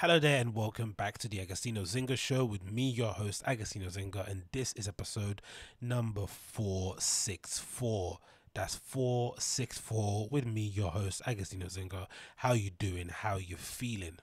Hello there, and welcome back to the Agostinho Zinga Show with me, your host, Agostinho Zinga, and this is episode number 464. That's 464 with me, your host, Agostinho Zinga. How you doing? How are you feeling?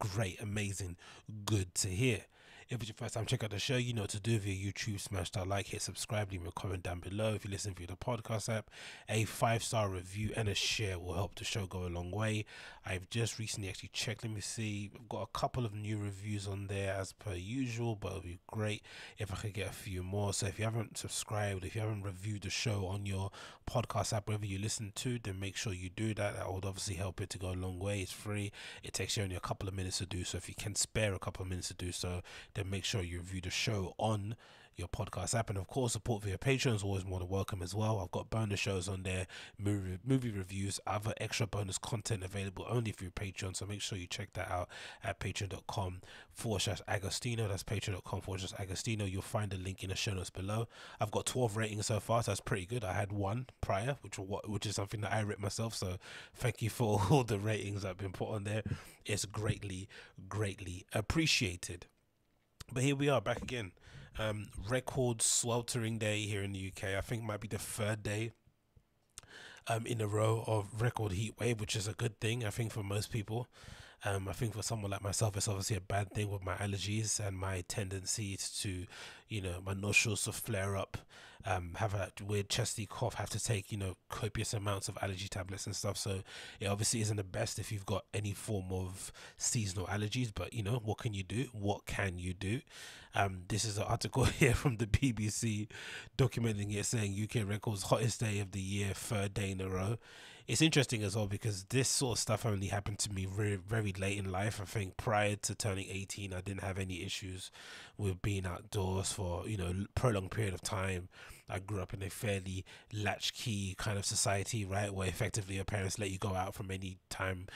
Great, amazing, good to hear. If it's your first time check out the show, you know what to do via YouTube. Smash that like, hit subscribe, leave a comment down below. If you listen via the podcast app, a five star review and a share will help the show go a long way. I've just recently actually checked. Let me see. I've got a couple of new reviews on there as per usual, but it'd be great if I could get a few more. So if you haven't subscribed, if you haven't reviewed the show on your podcast app, wherever you listen to, then make sure you do that. That would obviously help it to go a long way. It's free. It takes you only a couple of minutes to do so. If you can spare a couple of minutes to do so, then make sure you review the show on your podcast app. And of course, support via Patreon is always more than welcome as well. I've got bonus shows on there, movie, movie reviews, other extra bonus content available only through Patreon. So make sure you check that out at patreon.com forward slash Agostinho. That's patreon.com forward slash Agostinho. You'll find the link in the show notes below. I've got 12 ratings so far, so that's pretty good. I had one prior, which which is something that I wrote myself. So thank you for all the ratings that have been put on there. It's greatly, greatly appreciated. But here we are back again. Um, record sweltering day here in the UK. I think might be the third day um, in a row of record heat wave, which is a good thing. I think for most people. Um, I think for someone like myself, it's obviously a bad thing with my allergies and my tendencies to, you know, my nostrils to flare up, um, have a weird chesty cough, have to take, you know, copious amounts of allergy tablets and stuff. So it obviously isn't the best if you've got any form of seasonal allergies, but you know, what can you do? What can you do? Um, this is an article here from the BBC documenting it saying UK records hottest day of the year, third day in a row it's interesting as well because this sort of stuff only happened to me very very late in life. I think prior to turning 18, I didn't have any issues with being outdoors for you know prolonged period of time. I grew up in a fairly latchkey kind of society, right, where effectively your parents let you go out from any time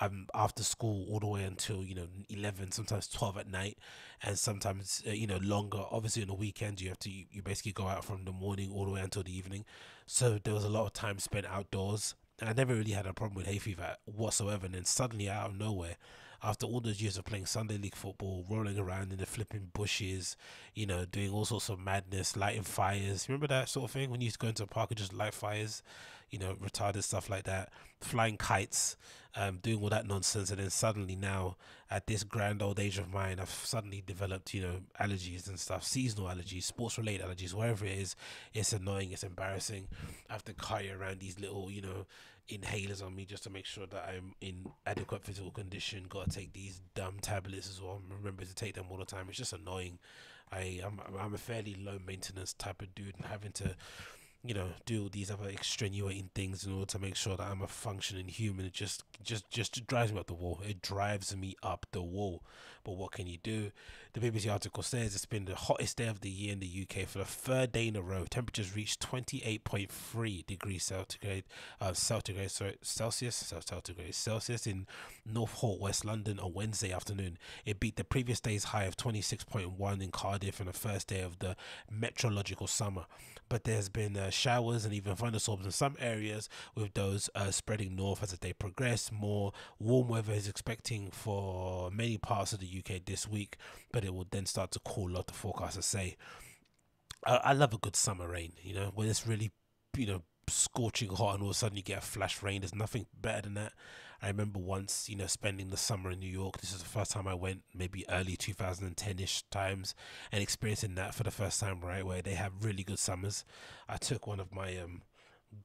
um, after school all the way until you know 11 sometimes 12 at night and sometimes uh, you know longer obviously on the weekend you have to you, you basically go out from the morning all the way until the evening so there was a lot of time spent outdoors I never really had a problem with hay fever whatsoever. And then suddenly, out of nowhere, after all those years of playing Sunday league football, rolling around in the flipping bushes, you know, doing all sorts of madness, lighting fires. Remember that sort of thing when you used to go into a park and just light fires, you know, retarded stuff like that, flying kites, um, doing all that nonsense. And then suddenly now, at this grand old age of mine, I've suddenly developed, you know, allergies and stuff, seasonal allergies, sports related allergies, wherever it is. It's annoying, it's embarrassing. I have to carry around these little, you know, inhalers on me just to make sure that I'm in adequate physical condition. Got to take these dumb tablets as well. Remember to take them all the time. It's just annoying. I I'm I'm a fairly low maintenance type of dude, and having to you know do all these other extenuating things in order to make sure that I'm a functioning human. It just just just drives me up the wall. It drives me up the wall. But what can you do? The BBC article says it's been the hottest day of the year in the UK for the third day in a row. Temperatures reached 28.3 degrees centigrade, uh, centigrade sorry, Celsius, centigrade Celsius in Northolt, West London on Wednesday afternoon. It beat the previous day's high of 26.1 in Cardiff on the first day of the meteorological summer. But there's been uh, showers and even thunderstorms in some areas, with those uh, spreading north as the day progressed. More warm weather is expecting for many parts of the UK this week, but it will then start to cool out. The forecasters say. I, I love a good summer rain, you know, when it's really, you know, scorching hot and all of a sudden you get a flash rain. There's nothing better than that. I remember once, you know, spending the summer in New York. This is the first time I went, maybe early 2010 ish times, and experiencing that for the first time, right? Where they have really good summers. I took one of my um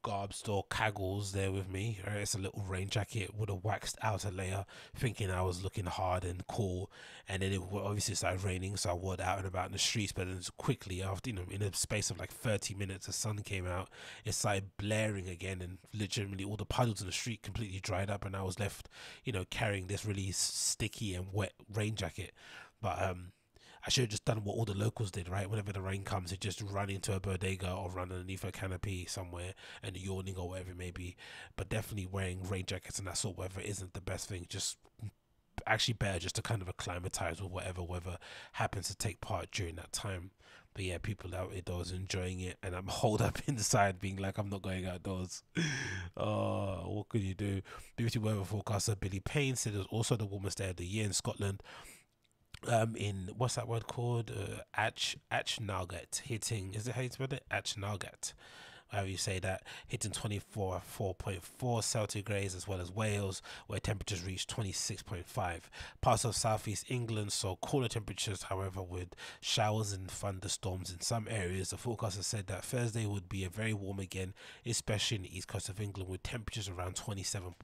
garb store cagoules there with me. Right? It's a little rain jacket with a waxed outer layer, thinking I was looking hard and cool. And then it obviously started raining, so I wore it out and about in the streets. But then quickly, after you know, in a space of like 30 minutes, the sun came out. It started blaring again, and legitimately all the puddles in the street completely dried up, and I was left, you know, carrying this really sticky and wet rain jacket. But um, I should have just done what all the locals did, right? Whenever the rain comes, they just run into a bodega or run underneath a canopy somewhere and yawning or whatever it may be. But definitely wearing rain jackets and that sort of weather isn't the best thing. Just actually better just to kind of acclimatize with whatever weather happens to take part during that time. But yeah, people out outdoors enjoying it, and I'm holed up inside, being like, I'm not going outdoors. oh, what could you do? BBC weather forecaster Billy Payne said it was also the warmest day of the year in Scotland. Um, in what's that word called? Uh, Ach Achnagat hitting. Is it how you spell it? Achnagat however you say that, hitting 24 4.4 centigrades as well as Wales, where temperatures reached 26.5. Parts of southeast England saw cooler temperatures, however, with showers and thunderstorms in some areas. The forecaster said that Thursday would be a very warm again, especially in the east coast of England, with temperatures around 27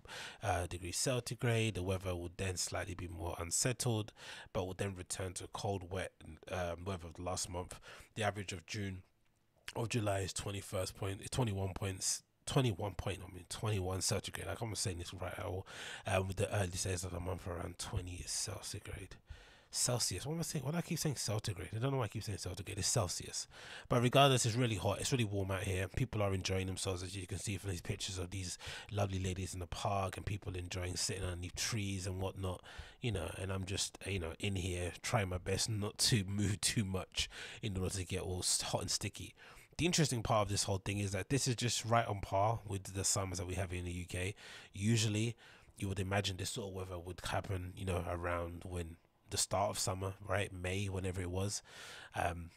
uh, degrees centigrade. The weather would then slightly be more unsettled, but would then return to cold, wet um, weather of the last month. The average of June of July is 21st point, 21 points 21 point, I mean 21 centigrade. Like I'm saying this right at all. Um, with the early days of the month around 20 centigrade. Celsius. What am I saying? Why do I keep saying centigrade? I don't know why I keep saying centigrade. It's Celsius. But regardless, it's really hot. It's really warm out here. People are enjoying themselves, as you can see from these pictures of these lovely ladies in the park and people enjoying sitting underneath trees and whatnot. You know, and I'm just, you know, in here trying my best not to move too much in order to get all hot and sticky the interesting part of this whole thing is that this is just right on par with the summers that we have in the UK. Usually, you would imagine this sort of weather would happen, you know, around when the start of summer, right? May, whenever it was. Um,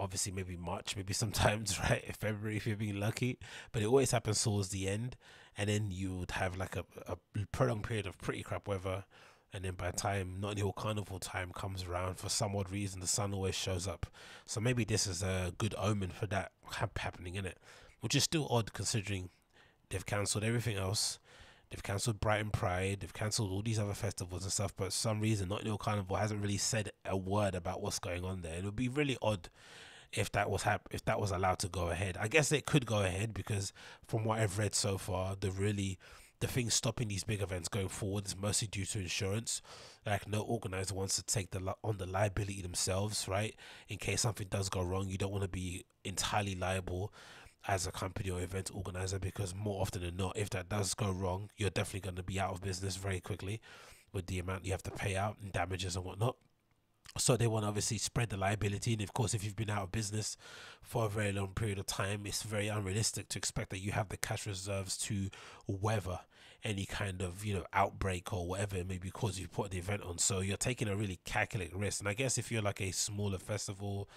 obviously, maybe March, maybe sometimes, right? February, if you're being lucky. But it always happens towards the end. And then you would have like a, a prolonged period of pretty crap weather and then by the time Notting Hill Carnival time comes around, for some odd reason, the sun always shows up. So maybe this is a good omen for that happening in it, which is still odd considering they've cancelled everything else. They've cancelled Brighton Pride. They've cancelled all these other festivals and stuff. But for some reason, Notting Hill Carnival hasn't really said a word about what's going on there. It would be really odd if that was hap- if that was allowed to go ahead. I guess it could go ahead because from what I've read so far, the really the thing stopping these big events going forward is mostly due to insurance. Like no organizer wants to take the on the liability themselves, right? In case something does go wrong, you don't want to be entirely liable as a company or event organizer because more often than not, if that does go wrong, you're definitely going to be out of business very quickly with the amount you have to pay out and damages and whatnot. So they want to obviously spread the liability, and of course, if you've been out of business for a very long period of time, it's very unrealistic to expect that you have the cash reserves to weather any kind of you know outbreak or whatever it may be because you put the event on. So you're taking a really calculated risk. And I guess if you're like a smaller festival,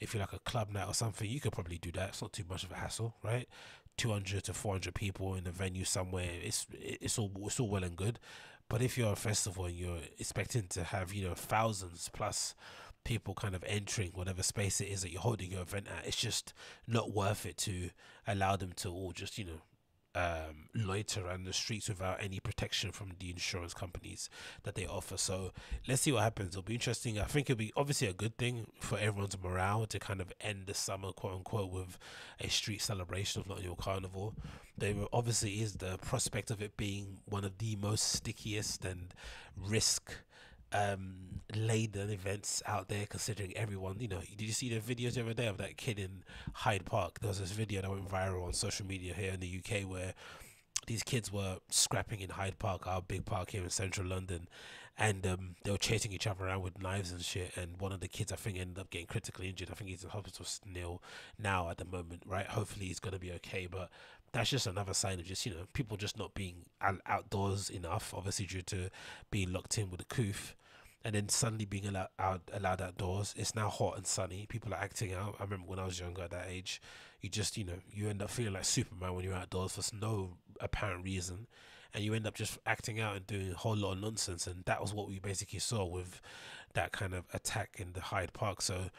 if you're like a club night or something, you could probably do that. It's not too much of a hassle, right? 200 to 400 people in a venue somewhere, it's it's all it's all well and good. But if you're a festival and you're expecting to have, you know, thousands plus people kind of entering whatever space it is that you're holding your event at, it's just not worth it to allow them to all just, you know, um, loiter around the streets without any protection from the insurance companies that they offer. So let's see what happens. It'll be interesting. I think it'll be obviously a good thing for everyone's morale to kind of end the summer, quote unquote, with a street celebration of Notting Hill Carnival. There obviously is the prospect of it being one of the most stickiest and risk um laden events out there considering everyone you know did you see the videos the other day of that kid in hyde park? There was this video that went viral on social media here in the uk where these kids were scrapping in hyde park our big park here in central london and um, they were chasing each other around with knives and shit and one of the kids i think ended up getting critically injured. I think he's in hospital still now at the moment right? Hopefully he's going to be okay but that's just another sign of just you know people just not being outdoors enough obviously due to being locked in with a coof and then suddenly being allowed out, allowed outdoors. It's now hot and sunny. People are acting out. I remember when i was younger at that age you just you know you end up feeling like superman when you're outdoors for no apparent reason and you end up just acting out and doing a whole lot of nonsense and that was what we basically saw with that kind of attack in the hyde park. So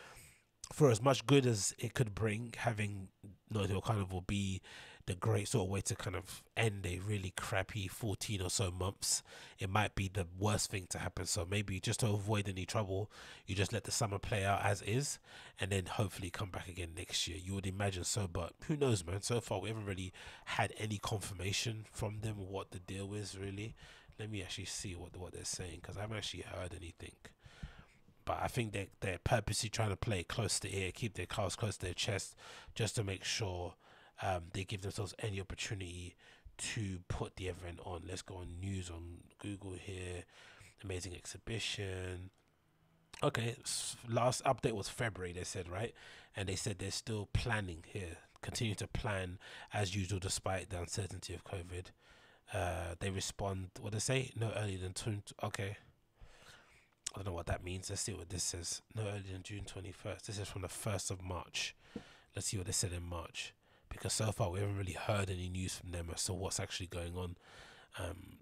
for as much good as it could bring having Notting Hill Carnival be the great sort of way to kind of end a really crappy 14 or so months. It might be the worst thing to happen. So maybe just to avoid any trouble, you just let the summer play out as is and then hopefully come back again next year. You would imagine so, but who knows, man? So far, we haven't really had any confirmation from them what the deal is, really. Let me actually see what, what they're saying because I haven't actually heard anything but I think they're, they're purposely trying to play close to ear, keep their cards close to their chest, just to make sure um, they give themselves any opportunity to put the event on. Let's go on news on Google here. Amazing exhibition. Okay, last update was February. They said right, and they said they're still planning here, continue to plan as usual despite the uncertainty of COVID. Uh, they respond. What they say? No earlier than two. Okay. I don't know what that means. Let's see what this says. No earlier than June twenty first. This is from the first of March. Let's see what they said in March, because so far we haven't really heard any news from them as to what's actually going on. Um,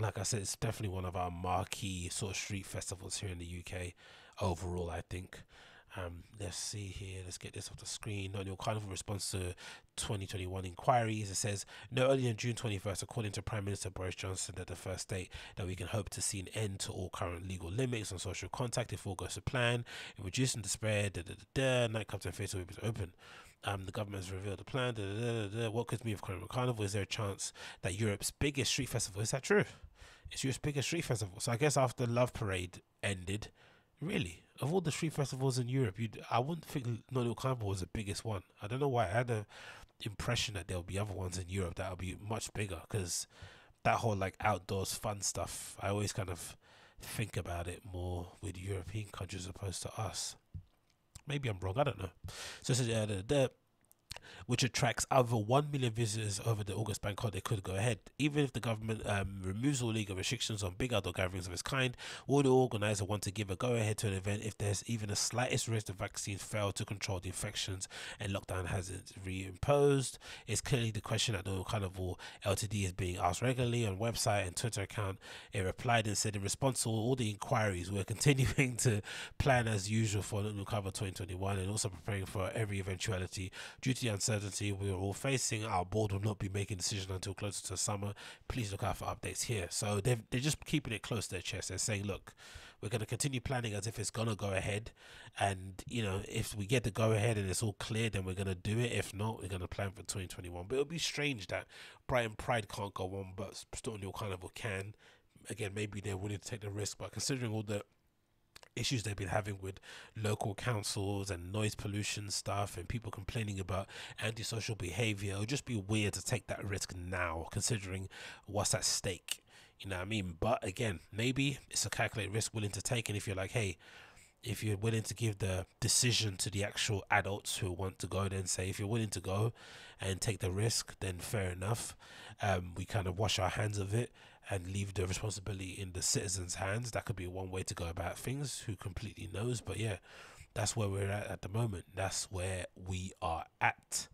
like I said, it's definitely one of our marquee sort of street festivals here in the UK overall, I think. Um, let's see here. Let's get this off the screen. Your carnival response to 2021 inquiries, it says no earlier than June 21st, according to Prime Minister Boris Johnson, that the first date that we can hope to see an end to all current legal limits on social contact if all goes to plan, in reducing the spread. Da, da, da, da, nightclubs and theatres will be open. Um, the government has revealed a plan. Da, da, da. What could me of Carnival? Carnival? Is there a chance that Europe's biggest street festival is that true? It's Europe's biggest street festival. So I guess after Love Parade ended, really, of all the street festivals in Europe, you I wouldn't think Nottingham Carnival was the biggest one. I don't know why. I had the impression that there'll be other ones in Europe that'll be much bigger because that whole like outdoors fun stuff. I always kind of think about it more with European countries opposed to us. Maybe I'm wrong. I don't know. So, the, the which attracts over 1 million visitors over the August bank holiday, could go ahead. Even if the government um, removes all legal restrictions on big outdoor gatherings of its kind, will the organizer want to give a go ahead to an event if there's even the slightest risk the vaccines fail to control the infections and lockdown hasn't reimposed? It's clearly the question that the Carnival Ltd is being asked regularly on website and Twitter account. It replied and said, in response to all the inquiries, we're continuing to plan as usual for the Carnival 2021 and also preparing for every eventuality due to the uncertainty we are all facing. Our board will not be making decisions until closer to summer. Please look out for updates here. So they're, they're just keeping it close to their chest. They're saying, look, we're going to continue planning as if it's going to go ahead. And, you know, if we get the go ahead and it's all clear, then we're going to do it. If not, we're going to plan for 2021. But it'll be strange that Brighton Pride can't go on, but Stonewall Carnival can. Again, maybe they're willing to take the risk, but considering all the issues they've been having with local councils and noise pollution stuff and people complaining about antisocial behavior. It would just be weird to take that risk now, considering what's at stake. You know what I mean? But again, maybe it's a calculated risk willing to take. And if you're like, hey, if you're willing to give the decision to the actual adults who want to go, then say if you're willing to go and take the risk, then fair enough. Um, we kind of wash our hands of it and leave the responsibility in the citizens' hands. That could be one way to go about things. Who completely knows? But yeah, that's where we're at at the moment. That's where we are at.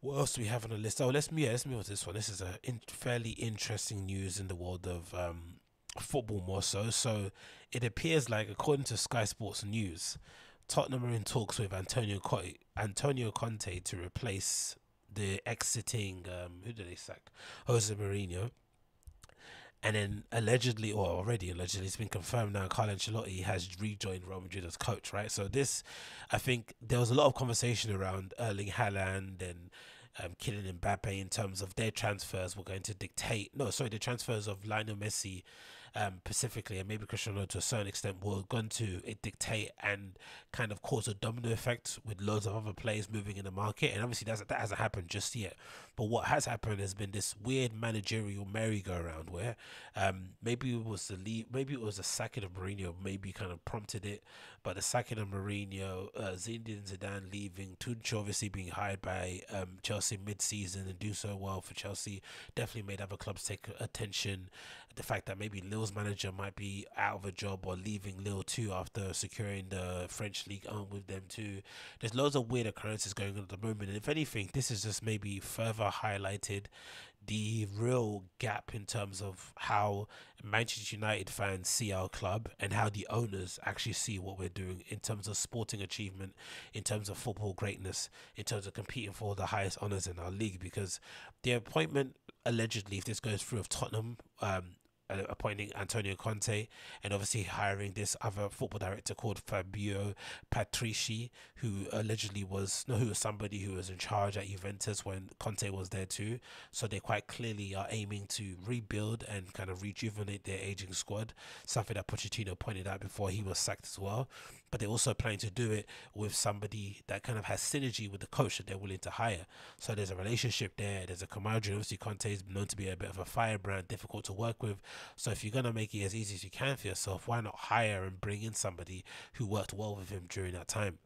What else do we have on the list? Oh, let's yeah, let's move on to this one. This is a in, fairly interesting news in the world of um, football, more so. So it appears like, according to Sky Sports News, Tottenham are in talks with Antonio Conte, Antonio Conte to replace the exiting um, who did they sack? Jose Mourinho and then allegedly, or already allegedly, it's been confirmed now. Carlo Ancelotti has rejoined Real Madrid as coach, right? So this, I think, there was a lot of conversation around Erling Haaland and um, Kylian Mbappe in terms of their transfers were going to dictate. No, sorry, the transfers of Lionel Messi um, specifically, and maybe Cristiano to a certain extent, were going to dictate and kind of cause a domino effect with loads of other players moving in the market. And obviously, that hasn't happened just yet. But what has happened has been this weird managerial merry-go-round where um, maybe it was the lead, maybe it was the sacking of Mourinho, maybe kind of prompted it. But the sacking of Mourinho, uh, Zinedine Zidane leaving, Tuchel obviously being hired by um, Chelsea mid-season and do so well for Chelsea, definitely made other clubs take attention the fact that maybe Lille's manager might be out of a job or leaving Lille too after securing the French league on with them too. There's loads of weird occurrences going on at the moment, and if anything, this is just maybe further highlighted the real gap in terms of how Manchester United fans see our club and how the owners actually see what we're doing in terms of sporting achievement, in terms of football greatness, in terms of competing for the highest honours in our league. Because the appointment, allegedly, if this goes through, of Tottenham um, uh, appointing Antonio Conte and obviously hiring this other football director called Fabio Paratici, who allegedly was no, who was somebody who was in charge at Juventus when Conte was there too. So they quite clearly are aiming to rebuild and kind of rejuvenate their aging squad, something that Pochettino pointed out before he was sacked as well but they're also planning to do it with somebody that kind of has synergy with the coach that they're willing to hire. So there's a relationship there. There's a camaraderie. Obviously, Conte is known to be a bit of a firebrand, difficult to work with. So if you're gonna make it as easy as you can for yourself, why not hire and bring in somebody who worked well with him during that time?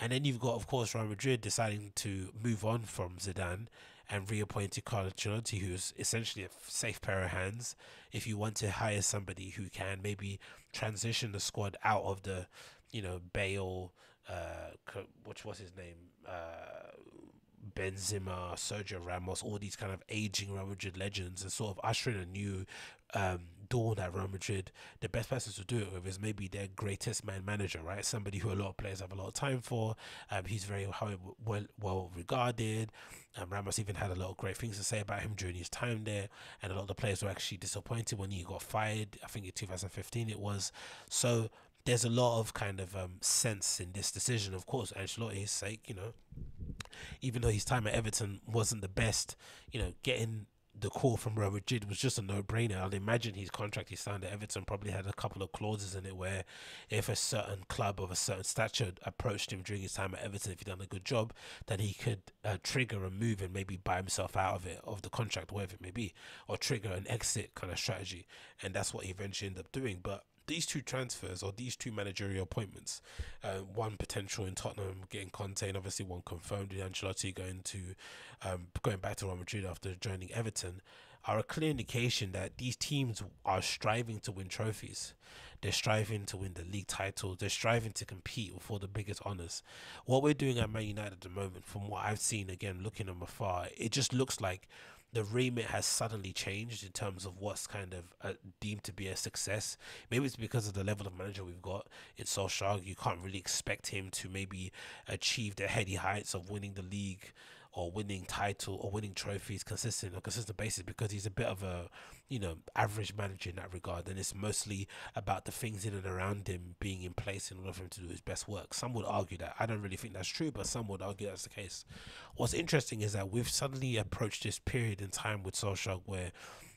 And then you've got, of course, Real Madrid deciding to move on from Zidane and reappointed Carlo Ancelotti, who's essentially a safe pair of hands. If you want to hire somebody who can maybe transition the squad out of the, you know, Bale, uh, which was his name, uh, Benzema, Sergio Ramos, all these kind of aging Real Madrid legends, and sort of ushering a new um, dawn at Real Madrid. The best person to do it with is maybe their greatest man manager, right? Somebody who a lot of players have a lot of time for. Um, he's very well well regarded. Um, Ramos even had a lot of great things to say about him during his time there, and a lot of the players were actually disappointed when he got fired. I think in 2015 it was. So there's a lot of kind of um, sense in this decision. Of course, Ancelotti's sake, you know, even though his time at Everton wasn't the best, you know, getting the call from Real Madrid was just a no-brainer. I'd imagine his contract he signed at Everton probably had a couple of clauses in it where if a certain club of a certain stature approached him during his time at Everton, if he'd done a good job, then he could uh, trigger a move and maybe buy himself out of it, of the contract, whatever it may be, or trigger an exit kind of strategy. And that's what he eventually ended up doing. But these two transfers or these two managerial appointments, uh, one potential in Tottenham getting Conte, and obviously one confirmed with Ancelotti going to um, going back to Real Madrid after joining Everton, are a clear indication that these teams are striving to win trophies. They're striving to win the league title. They're striving to compete for the biggest honors. What we're doing at Man United at the moment, from what I've seen, again looking from afar, it just looks like the remit has suddenly changed in terms of what's kind of uh, deemed to be a success. Maybe it's because of the level of manager we've got in Solskjaer. You can't really expect him to maybe achieve the heady heights of winning the league or winning title or winning trophies consistent on consistent basis because he's a bit of a you know average manager in that regard. And it's mostly about the things in and around him being in place in order for him to do his best work. Some would argue that. I don't really think that's true but some would argue that's the case. What's interesting is that we've suddenly approached this period in time with Solskjaer where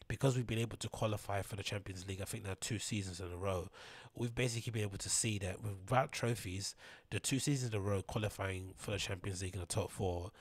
because we've been able to qualify for the Champions League, I think now two seasons in a row, we've basically been able to see that without trophies, the two seasons in a row qualifying for the Champions League in the top four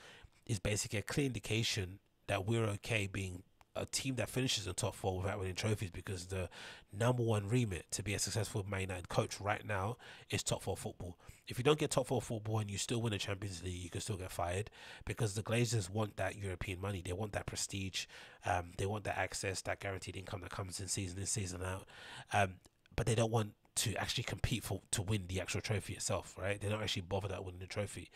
is basically a clear indication that we're okay being a team that finishes in top four without winning trophies because the number one remit to be a successful Man United coach right now is top four football. If you don't get top four football and you still win the Champions League, you can still get fired because the Glazers want that European money. They want that prestige. Um, they want that access, that guaranteed income that comes in season in season out. Um, but they don't want to actually compete for to win the actual trophy itself, right? They don't actually bother that winning the trophy,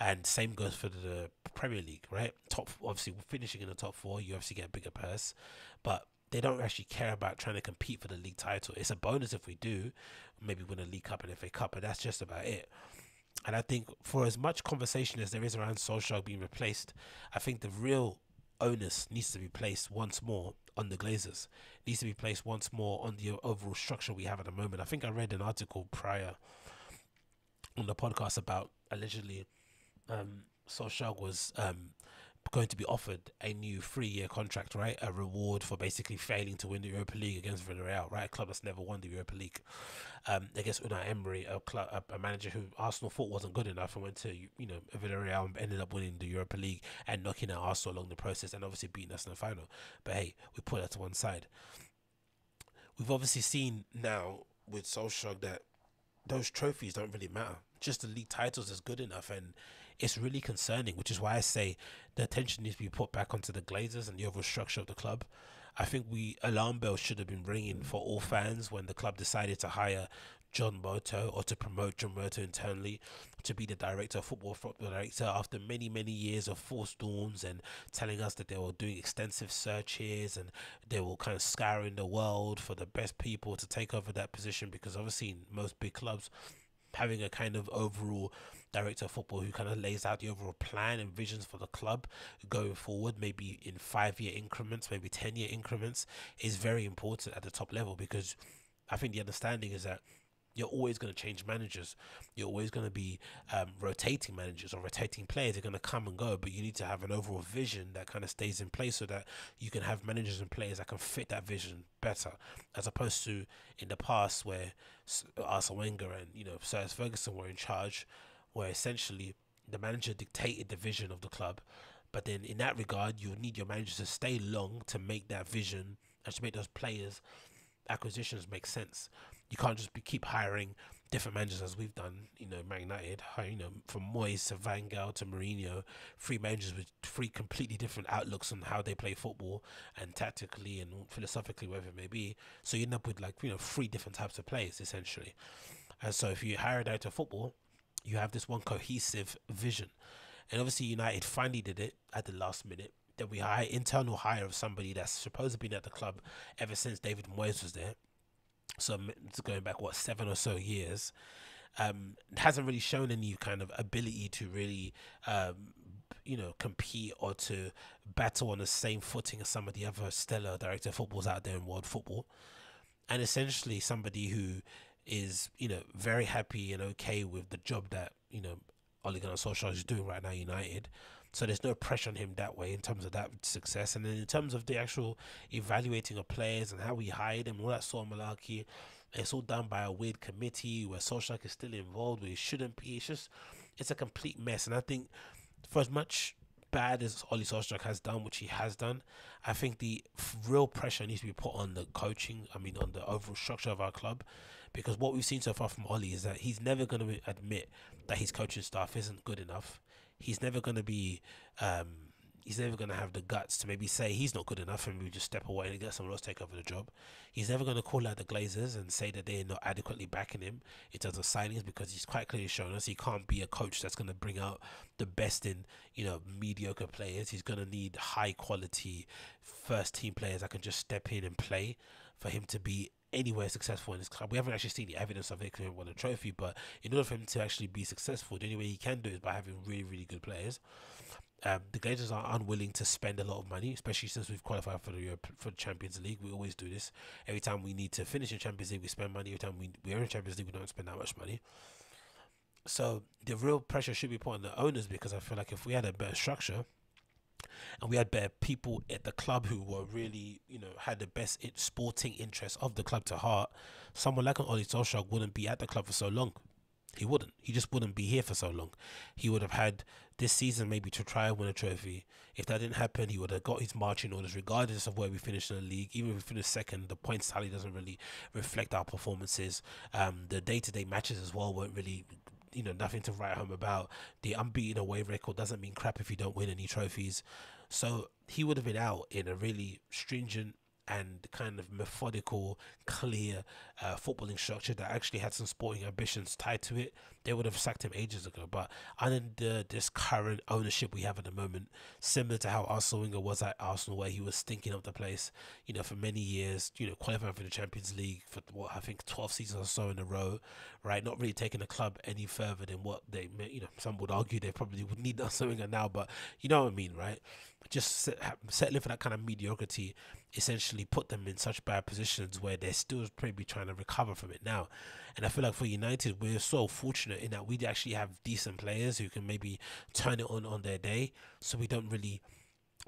and same goes for the Premier League, right? Top, obviously, finishing in the top four, you obviously get a bigger purse, but they don't actually care about trying to compete for the league title. It's a bonus if we do, maybe win a League Cup and FA Cup, but that's just about it. And I think for as much conversation as there is around Solskjaer being replaced, I think the real onus needs to be placed once more on the Glazers. Needs to be placed once more on the overall structure we have at the moment. I think I read an article prior on the podcast about allegedly um, Solskjaer was um, going to be offered a new three-year contract, right? A reward for basically failing to win the Europa League against Villarreal, right? A club that's never won the Europa League. Um, against Unai Emery, a, club, a, a, manager who Arsenal thought wasn't good enough and went to you know Villarreal and ended up winning the Europa League and knocking out Arsenal along the process and obviously beating us in the final. But hey, we put that to one side. We've obviously seen now with Solskjaer that those trophies don't really matter. Just the league titles is good enough and it's really concerning, which is why I say the attention needs to be put back onto the Glazers and the overall structure of the club. I think we alarm bells should have been ringing for all fans when the club decided to hire John Murtough or to promote John Murtough internally to be the director of football, football director after many many years of false dawns and telling us that they were doing extensive searches and they were kind of scouring the world for the best people to take over that position because obviously most big clubs having a kind of overall director of football who kind of lays out the overall plan and visions for the club going forward, maybe in five year increments, maybe 10 year increments, is very important at the top level because I think the understanding is that you're always going to change managers. You're always going to be um, rotating managers or rotating players. They're going to come and go, but you need to have an overall vision that kind of stays in place so that you can have managers and players that can fit that vision better, as opposed to in the past where Arsene Wenger and you know Sir Ferguson were in charge where essentially the manager dictated the vision of the club. But then in that regard, you need your manager to stay long to make that vision and to make those players acquisitions make sense. You can't just be, keep hiring different managers as we've done. You know, Man United, you know, from Moyes to Van Gaal to Mourinho, three managers with three completely different outlooks on how they play football and tactically and philosophically, whatever it may be. So you end up with like you know three different types of players essentially. And so if you hire a director of football, you have this one cohesive vision. And obviously United finally did it at the last minute. Then we hire internal hire of somebody that's supposed to be at the club ever since David Moyes was there. So it's going back what seven or so years. Um, hasn't really shown any kind of ability to really um, you know compete or to battle on the same footing as some of the other stellar director footballs out there in world football and essentially somebody who is you know very happy and okay with the job that you know Ole Gunnar Solskjaer is doing right now United. So there's no pressure on him that way in terms of that success. And then in terms of the actual evaluating of players and how we hire them, all that sort of malarkey, it's all done by a weird committee where Solskjaer is still involved where he shouldn't be. It's just, it's a complete mess. And I think for as much bad as Ollie Solskjaer has done, which he has done, I think the real pressure needs to be put on the coaching, I mean, on the overall structure of our club because what we've seen so far from Ollie is that he's never going to admit that his coaching staff isn't good enough. He's never going to be, um, he's never going to have the guts to maybe say he's not good enough and we just step away and get someone else take over the job. He's never going to call out the Glazers and say that they're not adequately backing him in terms of signings because he's quite clearly shown us he can't be a coach that's going to bring out the best in you know mediocre players. He's going to need high quality first team players that can just step in and play for him to be anywhere successful in this club. We haven't actually seen the evidence of he won a trophy, but in order for him to actually be successful, the only way he can do it is by having really, really good players. Um, the Glazers are unwilling to spend a lot of money, especially since we've qualified for the Europe, for the Champions League. We always do this. Every time we need to finish in Champions League, we spend money. Every time we we are in Champions League, we don't spend that much money. So the real pressure should be put on the owners because I feel like if we had a better structure, and we had better people at the club who were really, you know, had the best sporting interests of the club to heart, someone like an Ollie Solskjaer wouldn't be at the club for so long. He wouldn't. He just wouldn't be here for so long. He would have had this season maybe to try and win a trophy. If that didn't happen, he would have got his marching orders regardless of where we finished in the league. Even if we finished second, the points tally doesn't really reflect our performances. Um, the day to day matches as well weren't really you know nothing to write home about. The unbeaten away record doesn't mean crap if you don't win any trophies. So he would have been out in a really stringent and kind of methodical, clear uh, footballing structure that actually had some sporting ambitions tied to it, they would have sacked him ages ago. But under this current ownership we have at the moment, similar to how Arsene Wenger was at Arsenal, where he was stinking up the place, you know, for many years, you know, qualifying for the Champions League for what I think 12 seasons or so in a row, right? Not really taking the club any further than what they, you know, some would argue they probably would need Arsene Wenger now, but you know what I mean, right? Just settling for that kind of mediocrity essentially put them in such bad positions where they're still probably trying to recover from it now. And I feel like for United, we're so fortunate in that we actually have decent players who can maybe turn it on on their day. So we don't really.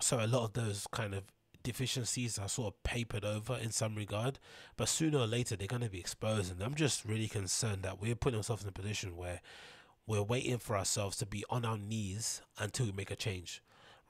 So a lot of those kind of deficiencies are sort of papered over in some regard, but sooner or later they're going to be exposed. And I'm just really concerned that we're putting ourselves in a position where we're waiting for ourselves to be on our knees until we make a change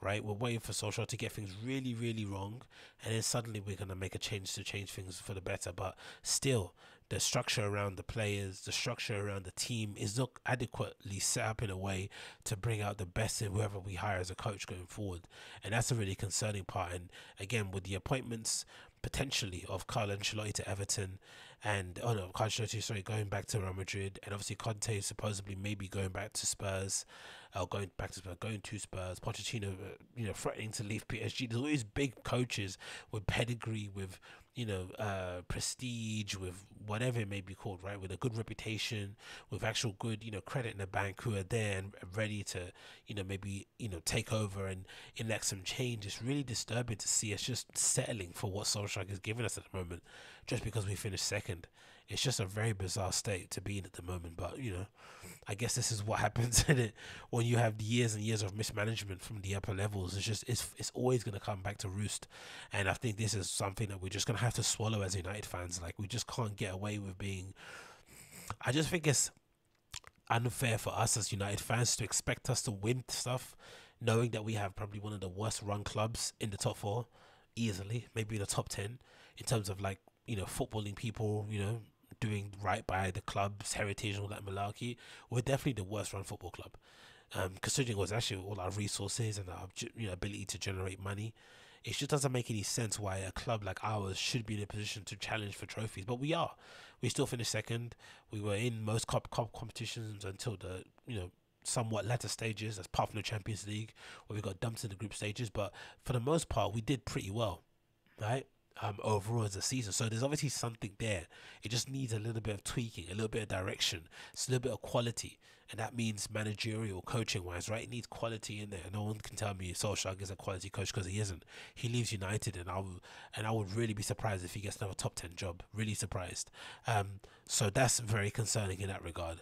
right? We're waiting for social to get things really, really wrong, and then suddenly we're gonna make a change to change things for the better. But still, the structure around the players, the structure around the team is not adequately set up in a way to bring out the best in whoever we hire as a coach going forward, and that's a really concerning part. And again, with the appointments potentially of Carlo Ancelotti to Everton, and oh no, Carlo Ancelotti, sorry, going back to Real Madrid, and obviously Conte supposedly maybe going back to Spurs uh, going back to Spurs, going to Spurs, Pochettino, uh, you know, threatening to leave PSG. There's all these big coaches with pedigree, with you know, uh, prestige, with whatever it may be called, right? With a good reputation, with actual good, you know, credit in the bank, who are there and ready to, you know, maybe you know take over and enact some change. It's really disturbing to see us just settling for what Solskjaer is giving us at the moment, just because we finished second it's just a very bizarre state to be in at the moment. But you know, I guess this is what happens in it when you have years and years of mismanagement from the upper levels. It's just it's it's always gonna come back to roost, and I think this is something that we're just gonna have to swallow as United fans. Like we just can't get away with being. I just think it's unfair for us as United fans to expect us to win stuff, knowing that we have probably one of the worst run clubs in the top four easily, maybe in the top ten in terms of like you know footballing people, you know doing right by the club's heritage and all that malarkey. We're definitely the worst run football club. Um, considering it was actually all our resources and our you know ability to generate money, it just doesn't make any sense why a club like ours should be in a position to challenge for trophies. But we are. We still finished second. We were in most cup, cup competitions until the you know somewhat latter stages, as part from the Champions League, where we got dumped in the group stages. But for the most part, we did pretty well, right? Um, overall as a season. So there's obviously something there. It just needs a little bit of tweaking, a little bit of direction, it's a little bit of quality. And that means managerial, coaching wise, right? It needs quality in there. No one can tell me Solskjaer is a quality coach because he isn't. He leaves United, and I will, and I would really be surprised if he gets another top ten job. Really surprised. Um, so that's very concerning in that regard.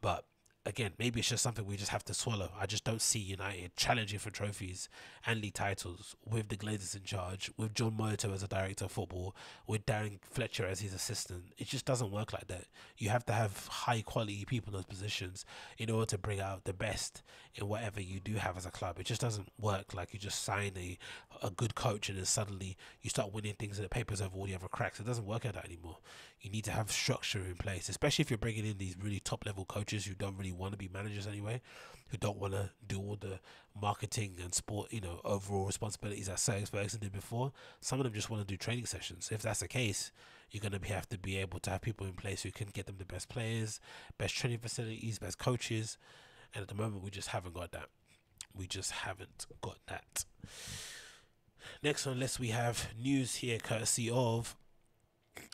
But again, maybe it's just something we just have to swallow. I just don't see United challenging for trophies and league titles with the Glazers in charge, with John Murtough as a director of football, with Darren Fletcher as his assistant. It just doesn't work like that. You have to have high quality people in those positions in order to bring out the best in whatever you do have as a club. It just doesn't work like you just sign a, a good coach and then suddenly you start winning things in the papers over all the other cracks. It doesn't work like that anymore. You need to have structure in place, especially if you're bringing in these really top level coaches who don't really want to be managers anyway, who don't want to do all the marketing and sport, you know, overall responsibilities that Sir Ferguson did before. Some of them just want to do training sessions. If that's the case, you're going to have to be able to have people in place who can get them the best players, best training facilities, best coaches. And at the moment, we just haven't got that. We just haven't got that. Next on list, we have news here courtesy of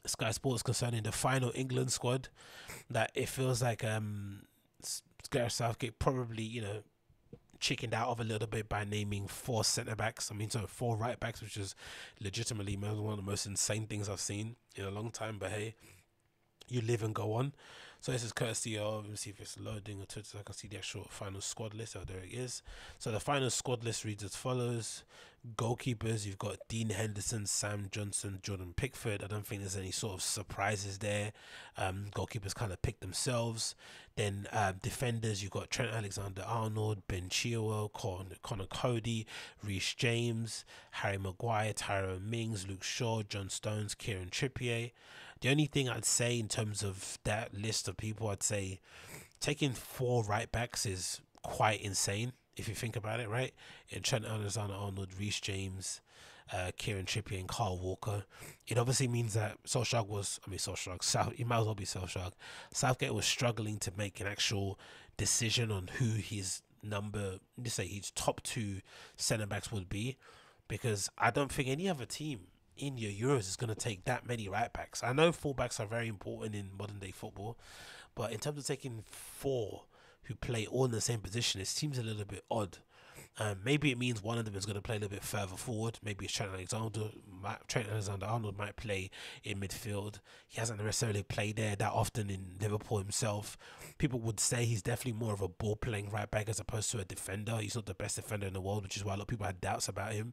Sky Sports concerning the final England squad. That it feels like um, Gareth Southgate probably, you know, chickened out of a little bit by naming four centre backs. I mean, so four right backs, which is legitimately one of the most insane things I've seen in a long time. But hey, you live and go on. So this is courtesy of, let me see if it's loading or so I can see the actual final squad list. Oh, there it is. So the final squad list reads as follows. Goalkeepers, you've got Dean Henderson, Sam Johnstone, Jordan Pickford. I don't think there's any sort of surprises there. Um, goalkeepers kind of pick themselves. Then uh, defenders, you've got Trent Alexander-Arnold, Ben Chilwell, Con- Conor Coady, Reece James, Harry Maguire, Tyrone Mings, Luke Shaw, John Stones, Kieran Trippier. The only thing I'd say in terms of that list of people, I'd say taking four right backs is quite insane if you think about it, right? And Trent Alexander-Arnold, Reece James, uh, Kieran Trippier, and Kyle Walker. It obviously means that Solskjaer was, I mean, Solskjaer, South, it might as well be Solskjaer. Southgate was struggling to make an actual decision on who his number, let's say his top two centre backs would be, because I don't think any other team in your Euros is going to take that many right backs. I know fullbacks are very important in modern day football, but in terms of taking four who play all in the same position, it seems a little bit odd. Um, maybe it means one of them is going to play a little bit further forward. Maybe it's Trent Alexander. Trent Alexander-Arnold might play in midfield. He hasn't necessarily played there that often in Liverpool himself. People would say he's definitely more of a ball playing right back as opposed to a defender. He's not the best defender in the world, which is why a lot of people had doubts about him.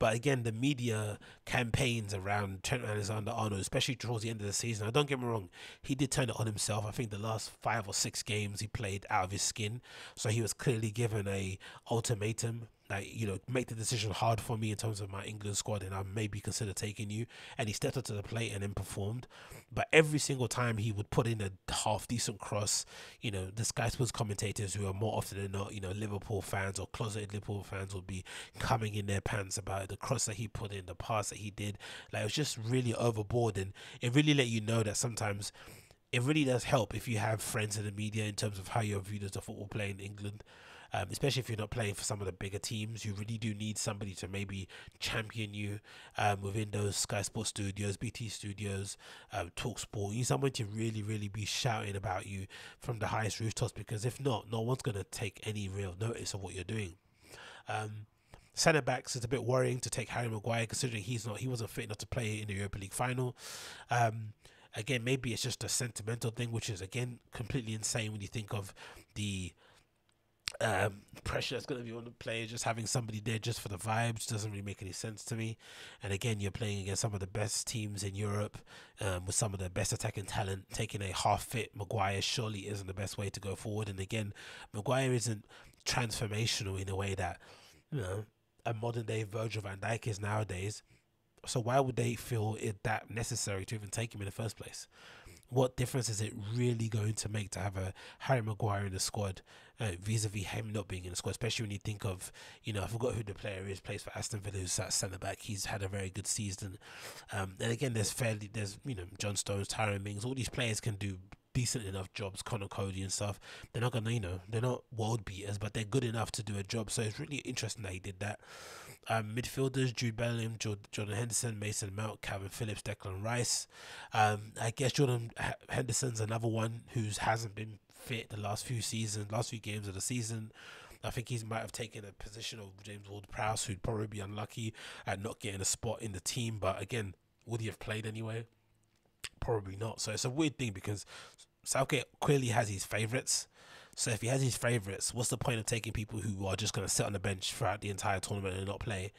But again, the media campaigns around Trent Alexander Arnold, especially towards the end of the season, I don't get me wrong, he did turn it on himself. I think the last five or six games he played out of his skin. So he was clearly given a ultimatum like you know make the decision hard for me in terms of my England squad and I maybe consider taking you. And he stepped up to the plate and then performed. But every single time he would put in a half decent cross you know the Sky Sports commentators who are more often than not you know Liverpool fans or closeted Liverpool fans would be coming in their pants about the cross that he put in the pass that he did. Like it was just really overboard and it really let you know that sometimes it really does help if you have friends in the media in terms of how you're viewed as a football player in England um, especially if you're not playing for some of the bigger teams. You really do need somebody to maybe champion you um, within those Sky Sports studios, BT studios, um, Talk Sport. You need someone to really, really be shouting about you from the highest rooftops because if not, no one's going to take any real notice of what you're doing. Um, Centre backs is a bit worrying to take Harry Maguire considering he's not he wasn't fit enough to play in the Europa League final. Um, again, maybe it's just a sentimental thing, which is again completely insane when you think of the um, pressure that's going to be on the players. Just having somebody there just for the vibes doesn't really make any sense to me. And again, you're playing against some of the best teams in Europe um, with some of the best attacking talent. Taking a half fit Maguire surely isn't the best way to go forward. And again, Maguire isn't transformational in a way that you know a modern day Virgil van Dijk is nowadays. So why would they feel it that necessary to even take him in the first place? What difference is it really going to make to have a Harry Maguire in the squad uh, vis-a-vis him not being in the squad? Especially when you think of, you know, I forgot who the player is, plays for Aston Villa, who's at centre back. He's had a very good season. Um, and again, there's fairly, there's you know, John Stones, Tyrone Mings, all these players can do decent enough jobs, Conor Coady and stuff. They're not gonna, you know, they're not world beaters, but they're good enough to do a job. So it's really interesting that he did that. Um, midfielders: Jude Bellingham, Jordan Henderson, Mason Mount, Kalvin Phillips, Declan Rice. Um, I guess Jordan Henderson's another one who hasn't been fit the last few seasons, last few games of the season. I think he might have taken a position of James Ward-Prowse, who'd probably be unlucky at not getting a spot in the team. But again, would he have played anyway? Probably not. So it's a weird thing because Southgate clearly has his favourites. So if he has his favourites, what's the point of taking people who are just going to sit on the bench throughout the entire tournament and not play?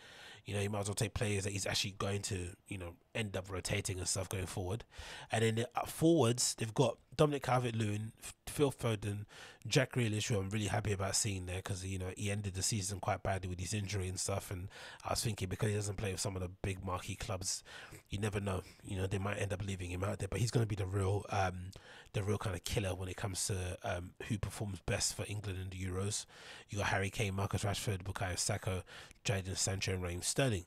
You know, you might as well take players that he's actually going to, you know, end up rotating and stuff going forward. And then the forwards, they've got Dominic Calvert-Lewin, Phil Foden, Jack Grealish, who I'm really happy about seeing there because you know he ended the season quite badly with his injury and stuff. And I was thinking because he doesn't play with some of the big marquee clubs, you never know. You know they might end up leaving him out there, but he's going to be the real, um, the real kind of killer when it comes to um, who performs best for England in the Euros. You got Harry Kane, Marcus Rashford, Bukayo Saka, Jadon Sancho, and Raheem Sterling.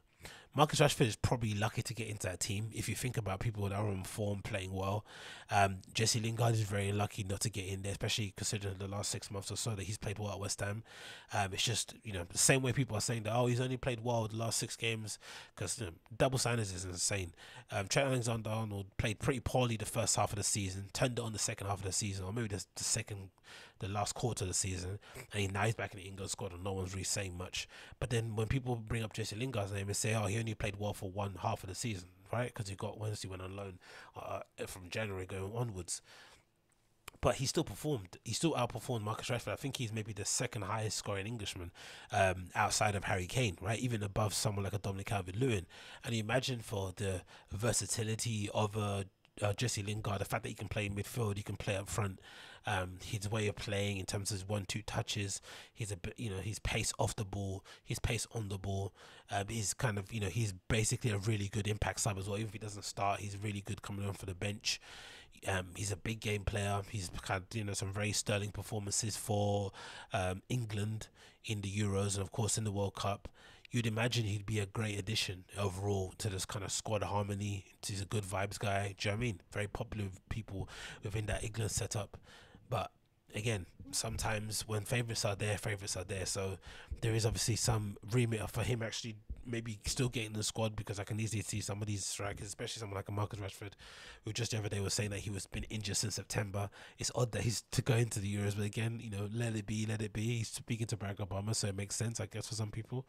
Marcus Rashford is probably lucky to get into that team. If you think about people that are on form playing well, um, Jesse Lingard is very lucky not to get in there, especially considering the last six months or so that he's played well at West Ham. Um, it's just you know the same way people are saying that oh he's only played well the last six games because you know, double signers is insane. Um, Trent Alexander-Arnold played pretty poorly the first half of the season, turned it on the second half of the season, or maybe the, the second the last quarter of the season, and he, now he's back in the England squad, and no one's really saying much. But then when people bring up Jesse Lingard's name and say, "Oh, he only played well for one half of the season," right? Because he got once he went on loan uh, from January going onwards. But he still performed. He still outperformed Marcus Rashford. I think he's maybe the second highest scoring Englishman um, outside of Harry Kane, right? Even above someone like a Dominic Calvert-Lewin. And you imagine for the versatility of a uh, Jesse Lingard, the fact that he can play in midfield, he can play up front, um, his way of playing in terms of his one-two touches, he's a you know, his pace off the ball, his pace on the ball. Um, he's kind of, you know, he's basically a really good impact sub as well. Even if he doesn't start, he's really good coming on for the bench. Um, he's a big game player. He's had you know some very sterling performances for um, England in the Euros and of course in the World Cup you'd imagine he'd be a great addition overall to this kind of squad harmony. He's a good vibes guy. Do you know I mean? Very popular with people within that England setup. But again, sometimes when favourites are there, favourites are there. So there is obviously some remit for him actually maybe still getting the squad because I can easily see some of these strikers, especially someone like a Marcus Rashford, who just the other day was saying that he was been injured since September. It's odd that he's to go into the Euros, but again, you know, let it be, let it be. He's speaking to Barack Obama, so it makes sense, I guess, for some people.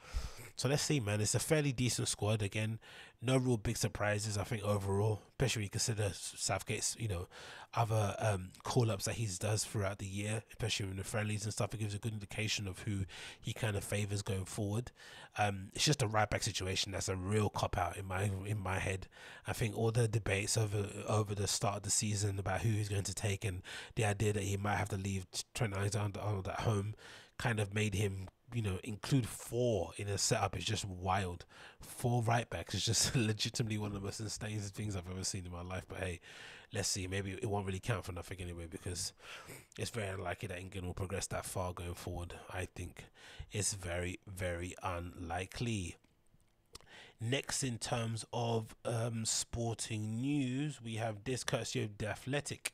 So let's see, man. It's a fairly decent squad. Again, no real big surprises, I think, overall, especially when you consider Southgate's, you know, other um, call ups that he does throughout the year, especially in the friendlies and stuff. It gives a good indication of who he kind of favors going forward. Um, it's just a right back situation that's a real cop out in my in my head. I think all the debates over over the start of the season about who he's going to take and the idea that he might have to leave Trent Alexander-Arnold at home kind of made him you know, include four in a setup is just wild. Four right backs is just legitimately one of the most insane things I've ever seen in my life. But hey, let's see. Maybe it won't really count for nothing anyway because it's very unlikely that England will progress that far going forward. I think it's very, very unlikely. Next, in terms of um, sporting news, we have this courtesy of The Athletic.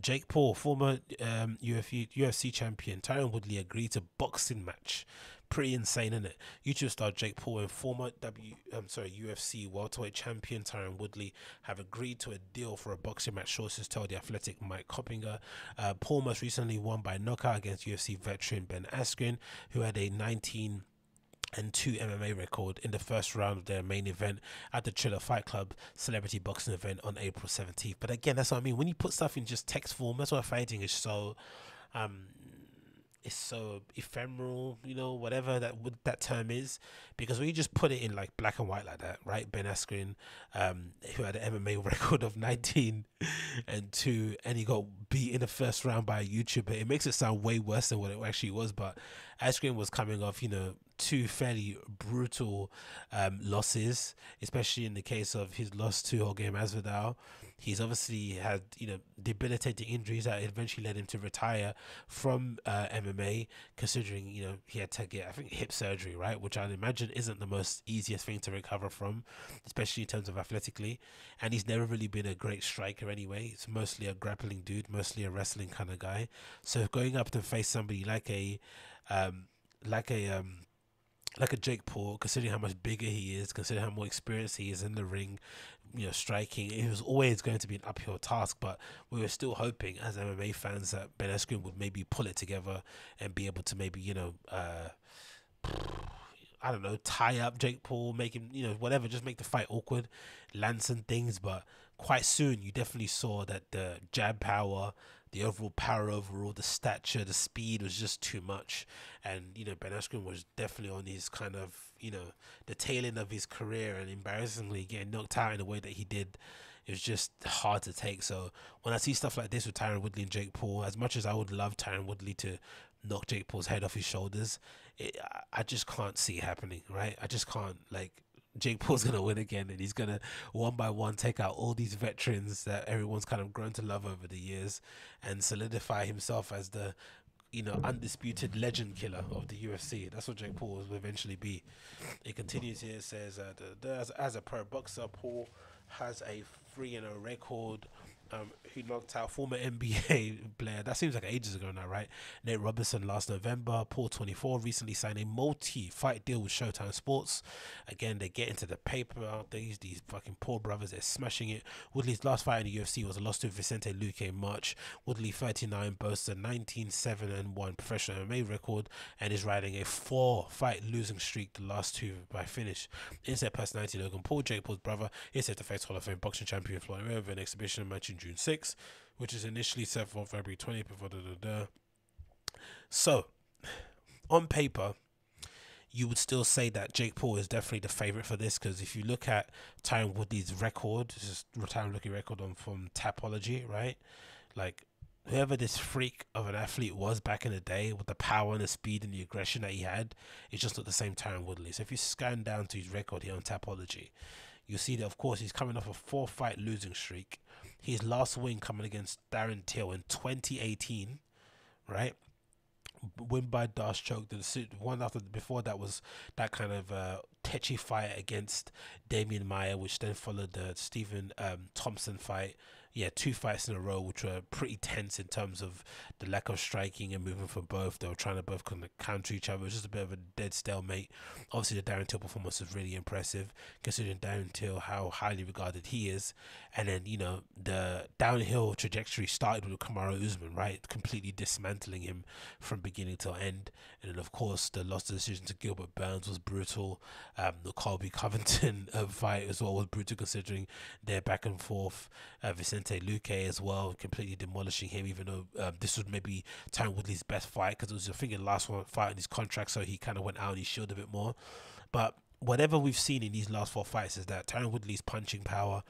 Jake Paul, former um, UFC, UFC champion, Tyron Woodley agreed to boxing match. Pretty insane, isn't it? YouTube star Jake Paul and former W, I'm sorry, UFC welterweight champion Tyron Woodley have agreed to a deal for a boxing match. Sources tell the Athletic Mike Coppinger. Uh, Paul most recently won by knockout against UFC veteran Ben Askren, who had a 19- and two MMA record in the first round of their main event at the Triller Fight Club celebrity boxing event on April 17th. But again, that's what I mean. When you put stuff in just text form, that's why fighting is so um it's so ephemeral, you know, whatever that that term is, because when you just put it in like black and white like that, right? Ben Askren, um, who had an MMA record of 19 and two, and he got beat in the first round by a YouTuber. It makes it sound way worse than what it actually was. But Askren was coming off, you know, two fairly brutal um, losses, especially in the case of his loss to Jorge Masvidal. He's obviously had you know debilitating injuries that eventually led him to retire from uh, MMA. Considering you know he had to get I think hip surgery, right, which I imagine isn't the most easiest thing to recover from, especially in terms of athletically. And he's never really been a great striker anyway. He's mostly a grappling dude, mostly a wrestling kind of guy. So going up to face somebody like a um, like a um, like a Jake Paul, considering how much bigger he is, considering how more experienced he is in the ring, you know, striking, it was always going to be an uphill task. But we were still hoping, as MMA fans, that Ben Askren would maybe pull it together and be able to maybe, you know, uh, I don't know, tie up Jake Paul, make him, you know, whatever, just make the fight awkward, land some things. But quite soon, you definitely saw that the jab power, the overall power overall, the stature, the speed was just too much. And, you know, Ben Askren was definitely on his kind of, you know, the tail end of his career and embarrassingly getting knocked out in the way that he did. It was just hard to take. So when I see stuff like this with Tyron Woodley and Jake Paul, as much as I would love Tyron Woodley to knock Jake Paul's head off his shoulders, it, I just can't see it happening, right? I just can't, like, Jake Paul's gonna win again, and he's gonna one by one take out all these veterans that everyone's kind of grown to love over the years, and solidify himself as the, you know, undisputed legend killer of the UFC. That's what Jake Paul will eventually be. It continues here. Says uh, as, as a pro boxer, Paul has a three and a record um, who knocked out former NBA player. That seems like ages ago now, right? Nate Robinson last November. Paul 24 recently signed a multi-fight deal with Showtime Sports. Again, they get into the paper. These these fucking poor brothers, they're smashing it. Woodley's last fight in the UFC was a loss to Vicente Luque in March. Woodley 39 boasts a 19-7 and 1 professional MMA record and is riding a four-fight losing streak. The last two by finish. Insert personality Logan Paul, Jake Paul's brother, is set to face Hall of Fame boxing champion Floyd Mayweather an exhibition match in June 6th, which is initially set for February 20th. Before da, da, da. So, on paper, you would still say that Jake Paul is definitely the favorite for this because if you look at Tyron Woodley's record, this is Tyron looking record on from Tapology, right? Like whoever this freak of an athlete was back in the day with the power and the speed and the aggression that he had, it's just not the same Tyron Woodley. So if you scan down to his record here on Tapology, you'll see that of course he's coming off a four fight losing streak. His last win coming against Darren Till in 2018, right? Win by D'Arce choke. The one after before that was that kind of uh, tetchy fight against Demian Maia, which then followed the Stephen um, Thompson fight yeah, two fights in a row, which were pretty tense in terms of the lack of striking and moving for both. They were trying to both kind of counter each other. It was just a bit of a dead stalemate. Obviously, the Darren Till performance was really impressive, considering Darren Till how highly regarded he is. And then, you know, the downhill trajectory started with Kamaru Usman, right? Completely dismantling him from beginning till end. And then, of course, the loss of decision to Gilbert Burns was brutal. Um, the Colby Covington uh, fight as well was brutal, considering their back and forth. Uh, Luque as well, completely demolishing him. Even though um, this was maybe Tyron Woodley's best fight because it was I think the last one fight in his contract, so he kind of went out and he showed a bit more. But whatever we've seen in these last four fights is that Tyron Woodley's punching power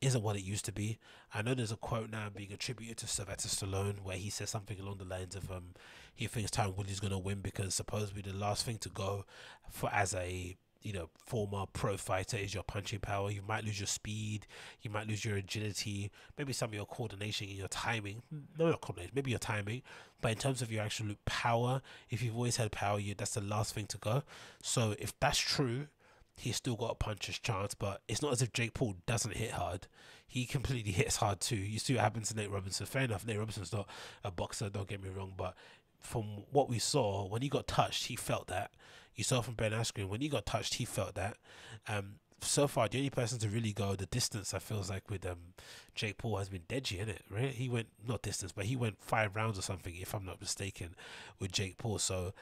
isn't what it used to be. I know there's a quote now being attributed to Sylvester Stallone where he says something along the lines of um he thinks Tyron Woodley's gonna win because supposedly the last thing to go for as a you know, former pro fighter is your punching power. You might lose your speed, you might lose your agility, maybe some of your coordination and your timing. No, not coordination, maybe your timing. But in terms of your actual power, if you've always had power, you that's the last thing to go. So if that's true, he's still got a puncher's chance. But it's not as if Jake Paul doesn't hit hard. He completely hits hard too. You see what happens to Nate Robinson. Fair enough, Nate Robinson's not a boxer. Don't get me wrong, but from what we saw, when he got touched, he felt that. You saw from Ben Askren when he got touched, he felt that. Um, so far, the only person to really go the distance, I feels like with um Jake Paul has been Deji in it, right? He went not distance, but he went five rounds or something, if I'm not mistaken, with Jake Paul. So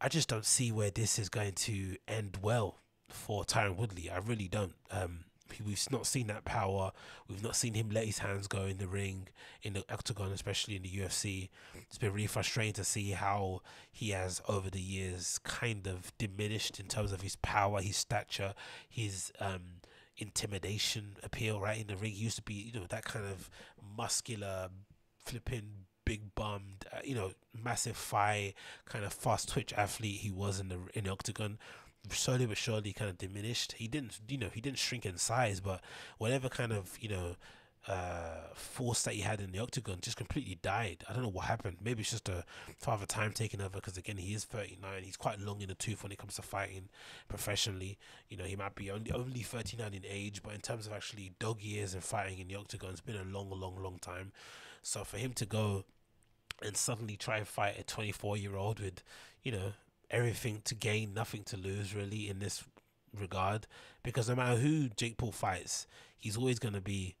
I just don't see where this is going to end well for Tyron Woodley. I really don't. Um, we've not seen that power. We've not seen him let his hands go in the ring, in the octagon, especially in the UFC. It's been really frustrating to see how he has, over the years, kind of diminished in terms of his power, his stature, his um, intimidation appeal. Right in the ring, he used to be, you know, that kind of muscular, flipping big bummed, uh, you know, massive fight, kind of fast twitch athlete he was in the in the octagon. Slowly but surely, kind of diminished. He didn't, you know, he didn't shrink in size, but whatever kind of, you know, uh, force that he had in the octagon just completely died. I don't know what happened. Maybe it's just a father time taking over because again he is 39. He's quite long in the tooth when it comes to fighting professionally. You know he might be only only 39 in age, but in terms of actually dog years and fighting in the octagon, it's been a long, long, long time. So for him to go and suddenly try and fight a 24 year old with, you know, everything to gain, nothing to lose really in this regard, because no matter who Jake Paul fights, he's always going to be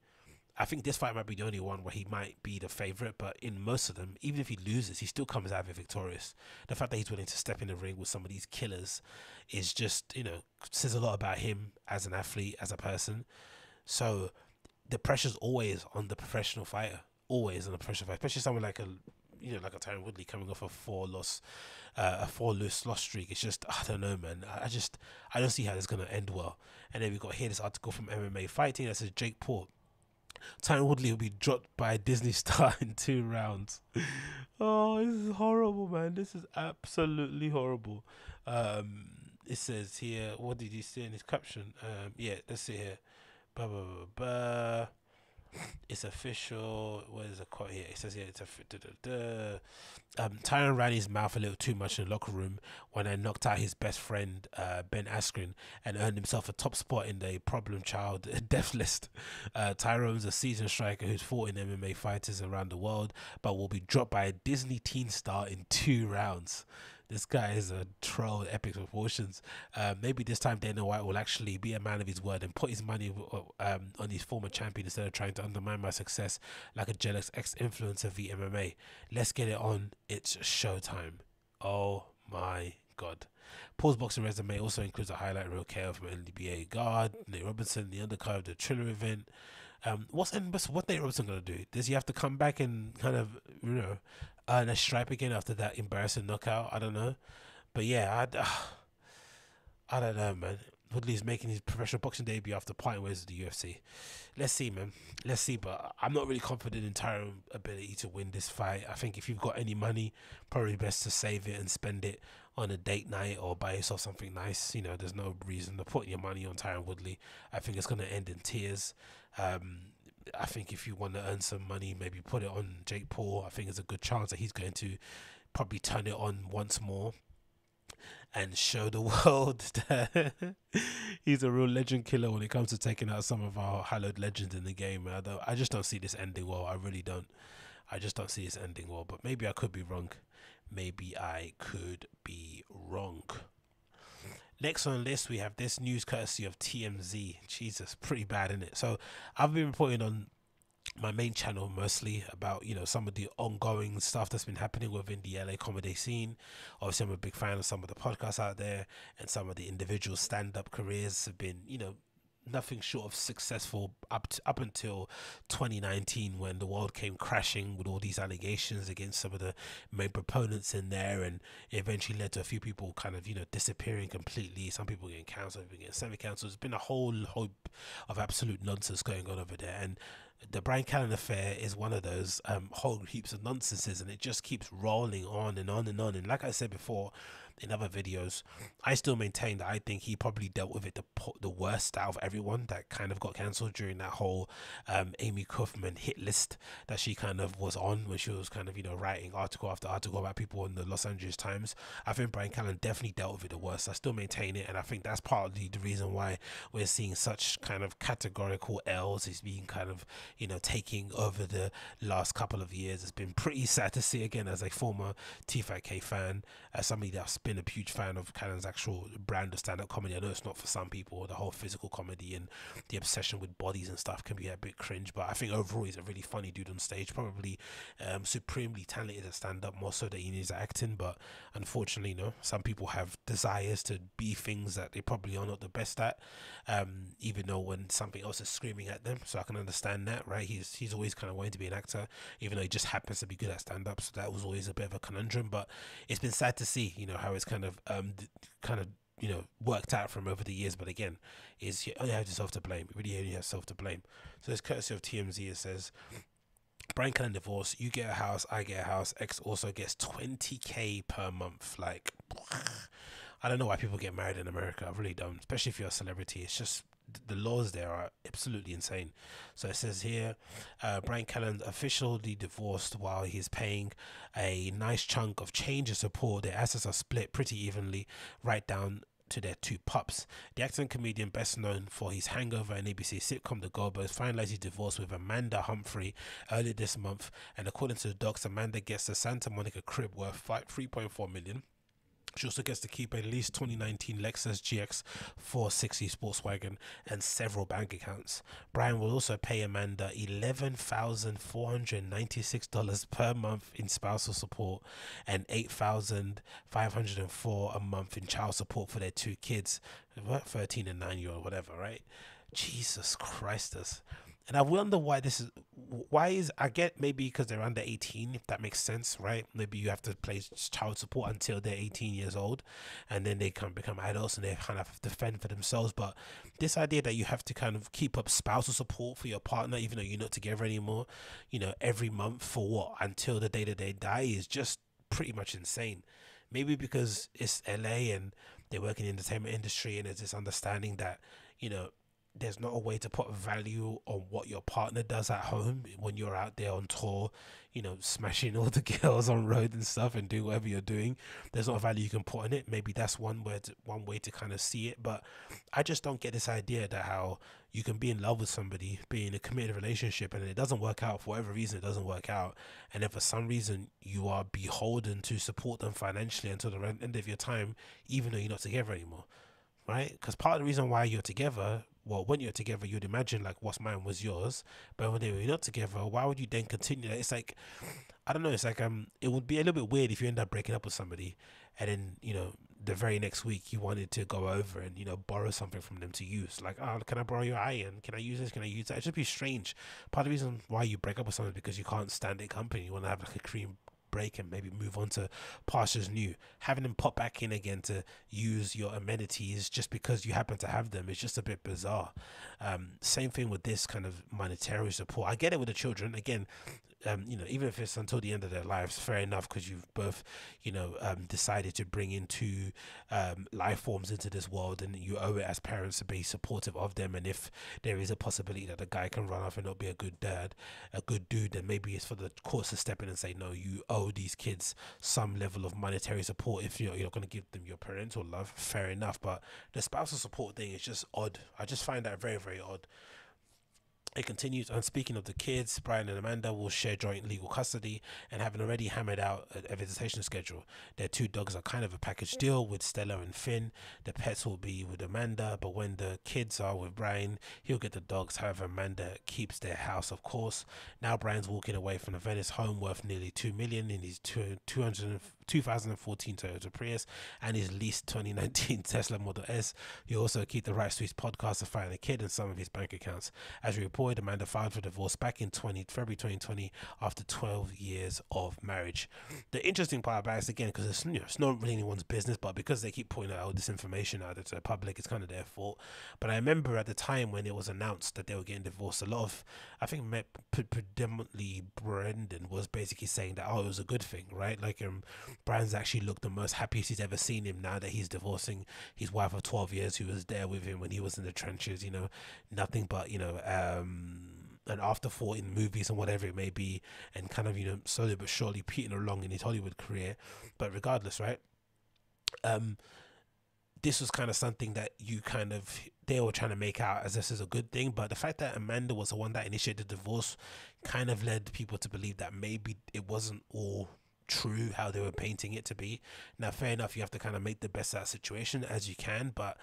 I think this fight might be the only one where he might be the favorite, but in most of them, even if he loses, he still comes out of it victorious. The fact that he's willing to step in the ring with some of these killers is just, you know, says a lot about him as an athlete, as a person. So the pressure's always on the professional fighter, always on the professional fighter, especially someone like a, you know, like a Tyron Woodley coming off a four loss, uh, a four loss loss streak. It's just I don't know, man. I just I don't see how this is gonna end well. And then we got here this article from MMA Fighting that says Jake Paul Tyron Woodley will be dropped by a Disney star in two rounds. oh, this is horrible, man. This is absolutely horrible. Um, it says here, what did he say in his caption? Um, yeah, let's see here. Blah, blah, blah, blah it's official. What is it quote here? It says here it's a. Um, Tyron ran his mouth a little too much in the locker room when I knocked out his best friend uh, Ben Askren and earned himself a top spot in the problem child death list. Uh, Tyron's a seasoned striker who's fought in MMA fighters around the world, but will be dropped by a Disney teen star in two rounds. This guy is a troll, epic proportions. Uh, maybe this time Dana White will actually be a man of his word and put his money um, on his former champion instead of trying to undermine my success like a jealous ex-influencer v MMA. Let's get it on. It's showtime. Oh my god. Paul's boxing resume also includes a highlight reel KO from NBA guard Nate Robinson, the undercard of the Triller event. Um, what's what's Nate Robinson gonna do? Does he have to come back and kind of you know earn a stripe again after that embarrassing knockout? I don't know, but yeah, I, uh, I don't know, man. Woodley's making his professional boxing debut after parting ways with the UFC. Let's see, man. Let's see, but I'm not really confident in Tyron's ability to win this fight. I think if you've got any money, probably best to save it and spend it on a date night or buy yourself something nice. You know, there's no reason to put your money on Tyron Woodley. I think it's going to end in tears. Um, I think if you want to earn some money, maybe put it on Jake Paul. I think there's a good chance that he's going to probably turn it on once more and show the world that he's a real legend killer when it comes to taking out some of our hallowed legends in the game. I don't, I just don't see this ending well. I really don't. I just don't see this ending well. But maybe I could be wrong. Maybe I could be wrong. Next on the list, we have this news courtesy of TMZ. Jesus, pretty bad, isn't it? So I've been reporting on my main channel mostly about you know some of the ongoing stuff that's been happening within the LA comedy scene. Obviously, I'm a big fan of some of the podcasts out there, and some of the individual stand-up careers have been you know nothing short of successful up to, up until 2019 when the world came crashing with all these allegations against some of the main proponents in there and it eventually led to a few people kind of you know disappearing completely some people getting cancelled some people getting semi-cancelled there's been a whole hope of absolute nonsense going on over there and the Bryan Callen affair is one of those um, whole heaps of nonsenses, and it just keeps rolling on and on and on. And like I said before, in other videos, I still maintain that I think he probably dealt with it the the worst out of everyone that kind of got cancelled during that whole um, Amy Kaufman hit list that she kind of was on when she was kind of you know writing article after article about people in the Los Angeles Times. I think Bryan Callen definitely dealt with it the worst. I still maintain it, and I think that's partly the reason why we're seeing such kind of categorical L's. He's being kind of you know taking over the last couple of years. It's been pretty sad to see again as a former T5K fan, as somebody that's been been a huge fan of Callen's actual brand of stand up comedy. I know it's not for some people, the whole physical comedy and the obsession with bodies and stuff can be a bit cringe, but I think overall he's a really funny dude on stage, probably um, supremely talented at stand up, more so than he is acting. But unfortunately, you know, some people have desires to be things that they probably are not the best at, um, even though when something else is screaming at them. So I can understand that, right? He's he's always kind of wanting to be an actor, even though he just happens to be good at stand up. So that was always a bit of a conundrum. But it's been sad to see, you know, how kind of um kind of you know worked out from over the years. But again, is you only have yourself to blame. You really only have yourself to blame. So it's courtesy of TMZ. It says Bryan Callen divorce, you get a house, I get a house. X also gets 20k per month. Like, I don't know why people get married in America. I really don't, especially if you're a celebrity. It's just the laws there are absolutely insane. So it says here, uh, Bryan Callen officially divorced while he's paying a nice chunk of change and support. Their assets are split pretty evenly, right down to their two pups. The actor and comedian, best known for his Hangover and ABC sitcom The Goldbergs, finalized his divorce with Amanda Humphrey earlier this month. And according to the docs, Amanda gets a Santa Monica crib worth 3.4 million. She also gets to keep a least 2019 Lexus GX 460 Sportswagon and several bank accounts. Bryan will also pay Amanda $11,496 per month in spousal support and $8,504 a month in child support for their two kids, 13 and 9 year old, whatever, right? Jesus Christ, this. And I wonder why this is. Why is I get maybe because they're under eighteen, if that makes sense, right? Maybe you have to pay child support until they're eighteen years old, and then they can become adults and they kind of have to fend for themselves. But this idea that you have to kind of keep up spousal support for your partner, even though you're not together anymore, you know, every month for what until the day that they die is just pretty much insane. Maybe because it's LA and they work in the entertainment industry and there's this understanding that you know there's not a way to put value on what your partner does at home when you're out there on tour, you know, smashing all the girls on road and stuff and do whatever you're doing. There's not a value you can put on it. Maybe that's one to, one way to kind of see it. But I just don't get this idea that how you can be in love with somebody, be in a committed relationship, and it doesn't work out for whatever reason. It doesn't work out, and if for some reason you are beholden to support them financially until the end of your time, even though you're not together anymore right? Because part of the reason why you're together well, when you're together, you'd imagine like what's mine was yours. But when they were not together, why would you then continue? It's like, I don't know. It's like um, it would be a little bit weird if you end up breaking up with somebody, and then you know the very next week you wanted to go over and you know borrow something from them to use. Like, oh, can I borrow your iron? Can I use this? Can I use that? It should be strange. Part of the reason why you break up with someone is because you can't stand their company. You want to have like a cream break and maybe move on to pastures new. Having them pop back in again to use your amenities just because you happen to have them is just a bit bizarre. Um, same thing with this kind of monetary support. I get it with the children. Again, um, you know, even if it's until the end of their lives, fair enough, because you've both, you know, um, decided to bring into um, life forms into this world, and you owe it as parents to be supportive of them. And if there is a possibility that a guy can run off and not be a good dad, a good dude, then maybe it's for the courts to step in and say, no, you owe these kids some level of monetary support. If you're, you're not going to give them your parental love, fair enough. But the spousal support thing is just odd. I just find that very, very odd. It continues, and speaking of the kids, Bryan and Amanda will share joint legal custody and having already hammered out a, visitation schedule. Their two dogs are kind of a package deal with Stella and Finn. The pets will be with Amanda, but when the kids are with Bryan, he'll get the dogs. However, Amanda keeps their house, of course. Now Bryan's walking away from the Venice home worth nearly two million in his two, 200 2014 Toyota Prius and his leased 2019 Tesla Model S. He also keep the rights to his podcast to find a kid and some of his bank accounts. As reported, Amanda filed for divorce back in 20 February 2020 after 12 years of marriage. The interesting part about this again because it's, you know, it's not really anyone's business, but because they keep pointing out all this information out to the public, it's kind of their fault. But I remember at the time when it was announced that they were getting divorced, a lot of I think predominantly Brendan was basically saying that oh it was a good thing, right? Like um Bryan's actually looked the most happiest he's ever seen him now that he's divorcing his wife of 12 years who was there with him when he was in the trenches, you know, nothing but, you know, um, an afterthought in movies and whatever it may be, and kind of, you know, slowly but surely peating along in his Hollywood career. But regardless, right? Um, this was kind of something that you kind of they were trying to make out as this is a good thing but the fact that amanda was the one that initiated the divorce kind of led people to believe that maybe it wasn't all true how they were painting it to be. Now, fair enough, you have to kind of make the best of that situation as you can, but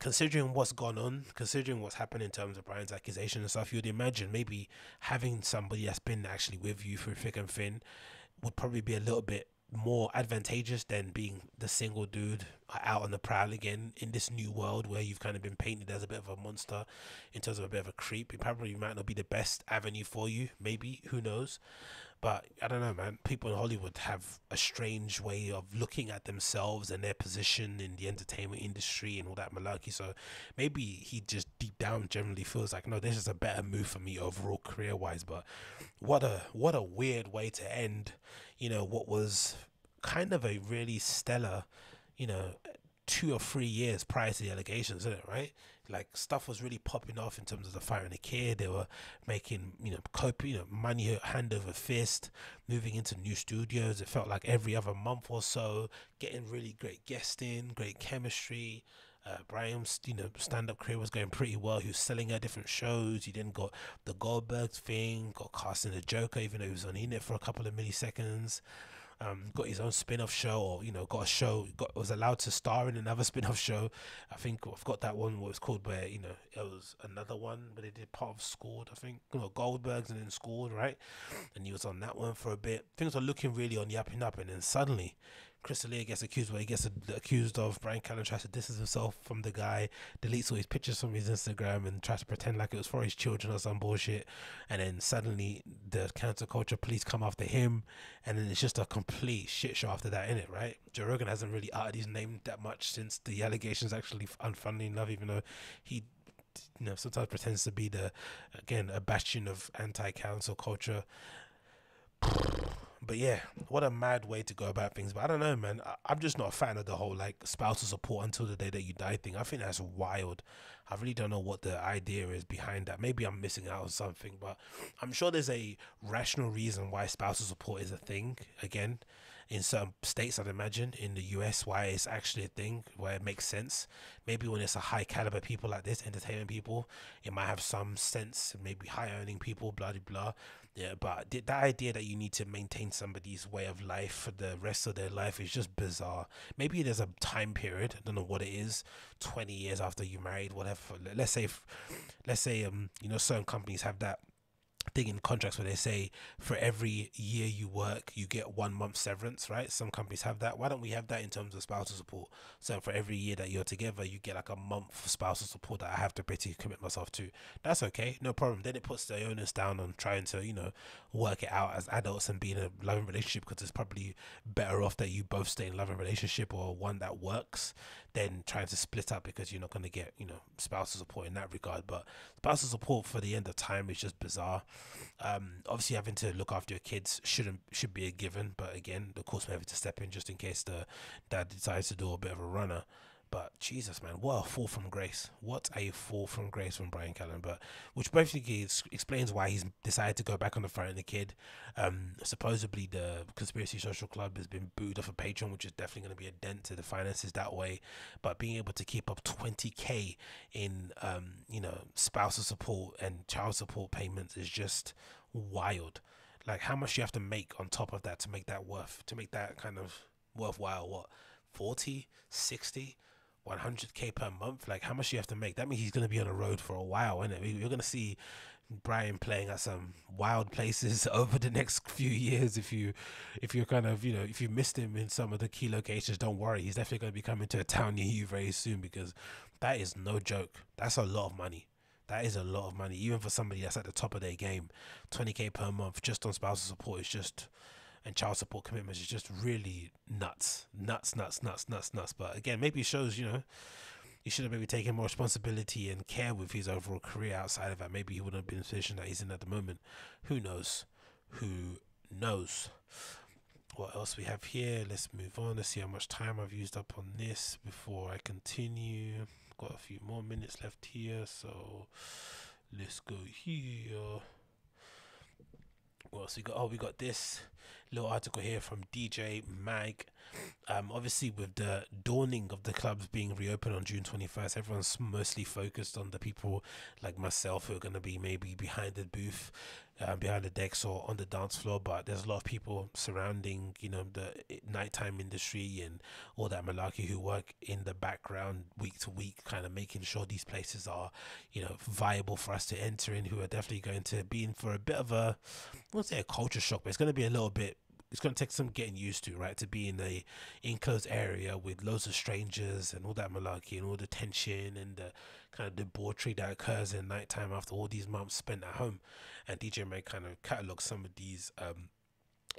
considering what's gone on, considering what's happened in terms of Bryan's accusation and stuff, you'd imagine maybe having somebody that's been actually with you through thick and thin would probably be a little bit more advantageous than being the single dude uh, out on the prowl again in this new world where you've kind of been painted as a bit of a monster in terms of a bit of a creep. It probably might not be the best avenue for you, maybe, who knows. But I don't know, man. People in Hollywood have a strange way of looking at themselves and their position in the entertainment industry and all that malarkey. So maybe he just deep down generally feels like, no, this is a better move for me overall career wise. But what a what a weird way to end, you know, what was kind of a really stellar, you know, two or three years prior to the allegations, isn't it? Right? Like stuff was really popping off in terms of the Fighter and the Kid. They were making, you know, cope, you know, money hand over fist, moving into new studios. It felt like every other month or so, getting really great guesting, great chemistry. Uh, Bryan's, you know, stand-up career was going pretty well. He was selling at different shows. He then got the Goldberg thing, got cast in the Joker, even though he was on in it for a couple of milliseconds. Um, got his own spin-off show or you know got a show got was allowed to star in another spin-off show. I think i've got that one what was called where you know it was another one but they did part of Schooled i think. You know goldberg's and then Schooled right? And he was on that one for a bit. Things are looking really on the up and up and then suddenly Chris D'Elia gets accused where he gets accused of Bryan Callen tries to distance himself from the guy, deletes all his pictures from his Instagram and tries to pretend like it was for his children or some bullshit. And then suddenly the cancel culture police come after him and then it's just a complete shit show after that, in it, right? Joe Rogan hasn't really uttered his name that much since the allegations actually unfunny enough, even though he you know sometimes pretends to be the again a bastion of anti-cancel culture but yeah, what a mad way to go about things. But I don't know, man. I, am just not a fan of the whole like spousal support until the day that you die thing. I think that's wild. I really don't know what the idea is behind that. Maybe I'm missing out on something, but I'm sure there's a rational reason why spousal support is a thing. Again, in some states, I'd imagine in the US, why it's actually a thing where it makes sense. Maybe when it's a high caliber people like this, entertainment people, it might have some sense. Maybe high earning people, blah blah blah. Yeah, but the, the idea that you need to maintain somebody's way of life for the rest of their life is just bizarre. Maybe there's a time period. I don't know what it is. Twenty years after you married, whatever. Let's say, let's say, um, you know, certain companies have that thing in contracts where they say for every year you work you get one month severance right? Some companies have that. Why don't we have that in terms of spousal support? So for every year that you're together you get like a month spousal support that i have to pretty commit myself to. That's okay. No problem. Then it puts the onus down on trying to you know work it out as adults and be in a loving relationship because it's probably better off that you both stay in a loving relationship or one that works than trying to split up because you're not going to get you know spousal support in that regard. But spousal support for the end of time is just bizarre. Um, obviously, having to look after your kids shouldn't should be a given, but again, the course may have to step in just in case the dad decides to do a bit of a runner. But Jesus, man, what a fall from grace! What a fall from grace from Bryan Callen. But which basically explains why he's decided to go back on the Fighter and the Kid. Um, supposedly the conspiracy social club has been booed off a of which is definitely going to be a dent to the finances that way. But being able to keep up 20k in um, you know spousal support and child support payments is just wild. Like how much you have to make on top of that to make that worth to make that kind of worthwhile. What 40, 60 100k per month. Like, how much do you have to make? That means he's going to be on the road for a while, it? You're going to see Bryan playing at some wild places over the next few years. If you, if you're kind of, you know, if you missed him in some of the key locations, don't worry. He's definitely going to be coming to a town near you very soon because that is no joke. That's a lot of money. That is a lot of money, even for somebody that's at the top of their game. 20k per month just on spousal support is just and child support commitments is just really nuts, nuts, nuts, nuts, nuts, nuts. But again, maybe it shows, you know, he should have maybe taken more responsibility and care with his overall career outside of that. Maybe he wouldn't have been in the position that he's in at the moment. Who knows? Who knows? What else we have here? Let's move on. Let's see how much time I've used up on this before I continue. Got a few more minutes left here, so let's go here. Well, so we got? Oh, we got this little article here from DJ Mag. Um, obviously, with the dawning of the clubs being reopened on June 21st, everyone's mostly focused on the people like myself who are going to be maybe behind the booth, uh, behind the decks, or on the dance floor. But there's a lot of people surrounding, you know, the nighttime industry and all that malarkey who work in the background week to week, kind of making sure these places are, you know, viable for us to enter in. Who are definitely going to be in for a bit of a, I won't say a culture shock, but it's going to be a little bit it's going to take some getting used to, right? To be in a enclosed area with loads of strangers and all that malarkey and all the tension and the kind of debauchery that occurs in nighttime after all these months spent at home. And DJ Mag kind of catalog some of these um,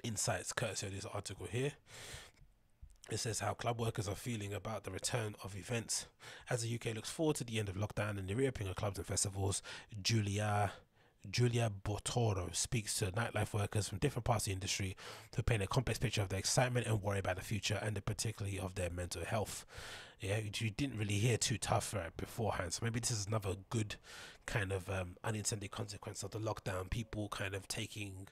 insights courtesy of this article here. It says how club workers are feeling about the return of events. As the UK looks forward to the end of lockdown and the reopening of clubs and festivals, Julia Julia Bortoro speaks to nightlife workers from different parts of the industry to paint a complex picture of their excitement and worry about the future and the particularly of their mental health. Yeah, you didn't really hear too tough right beforehand, so maybe this is another good kind of um, unintended consequence of the lockdown. People kind of taking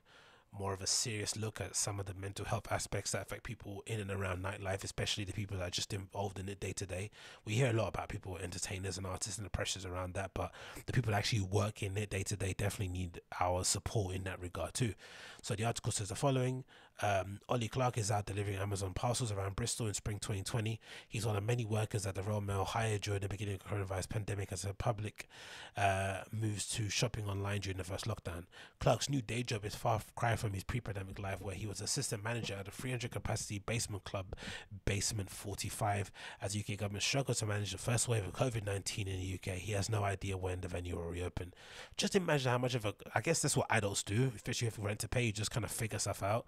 more of a serious look at some of the mental health aspects that affect people in and around nightlife, especially the people that are just involved in it day to day. We hear a lot about people, entertainers and artists, and the pressures around that, but the people that actually work in it day to day definitely need our support in that regard too. So the article says the following um, Ollie Clark is out delivering Amazon parcels around Bristol in spring 2020. He's one of many workers that the Royal Mail hired during the beginning of the coronavirus pandemic as the public uh, moves to shopping online during the first lockdown. Clark's new day job is far cry from his pre-pandemic life, where he was assistant manager at a 300 capacity basement club, Basement 45. As UK government struggles to manage the first wave of COVID-19 in the UK, he has no idea when the venue will reopen. Just imagine how much of a, I guess that's what adults do, especially if you rent to pay, you just kind of figure stuff out.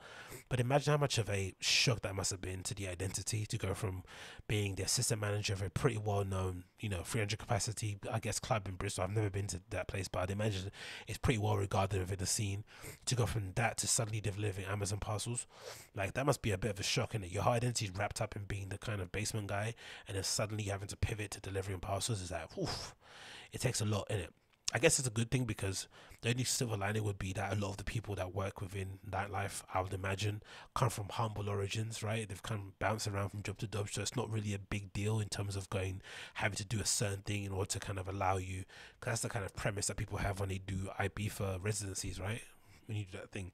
But imagine how much of a shock that must have been to the identity to go from being the assistant manager of a pretty well known, you know, 300 capacity, I guess, club in Bristol. I've never been to that place, but I'd imagine it's pretty well regarded within the scene. To go from that to suddenly delivering Amazon parcels, like that must be a bit of a shock in it. Your whole identity is wrapped up in being the kind of basement guy, and then suddenly having to pivot to delivering parcels is like, oof, it takes a lot in it. I guess it's a good thing because the only silver lining would be that a lot of the people that work within nightlife, I would imagine, come from humble origins, right? They've of bounced around from job to job, so it's not really a big deal in terms of going having to do a certain thing in order to kind of allow you. Because that's the kind of premise that people have when they do IB for residencies, right? When you do that thing,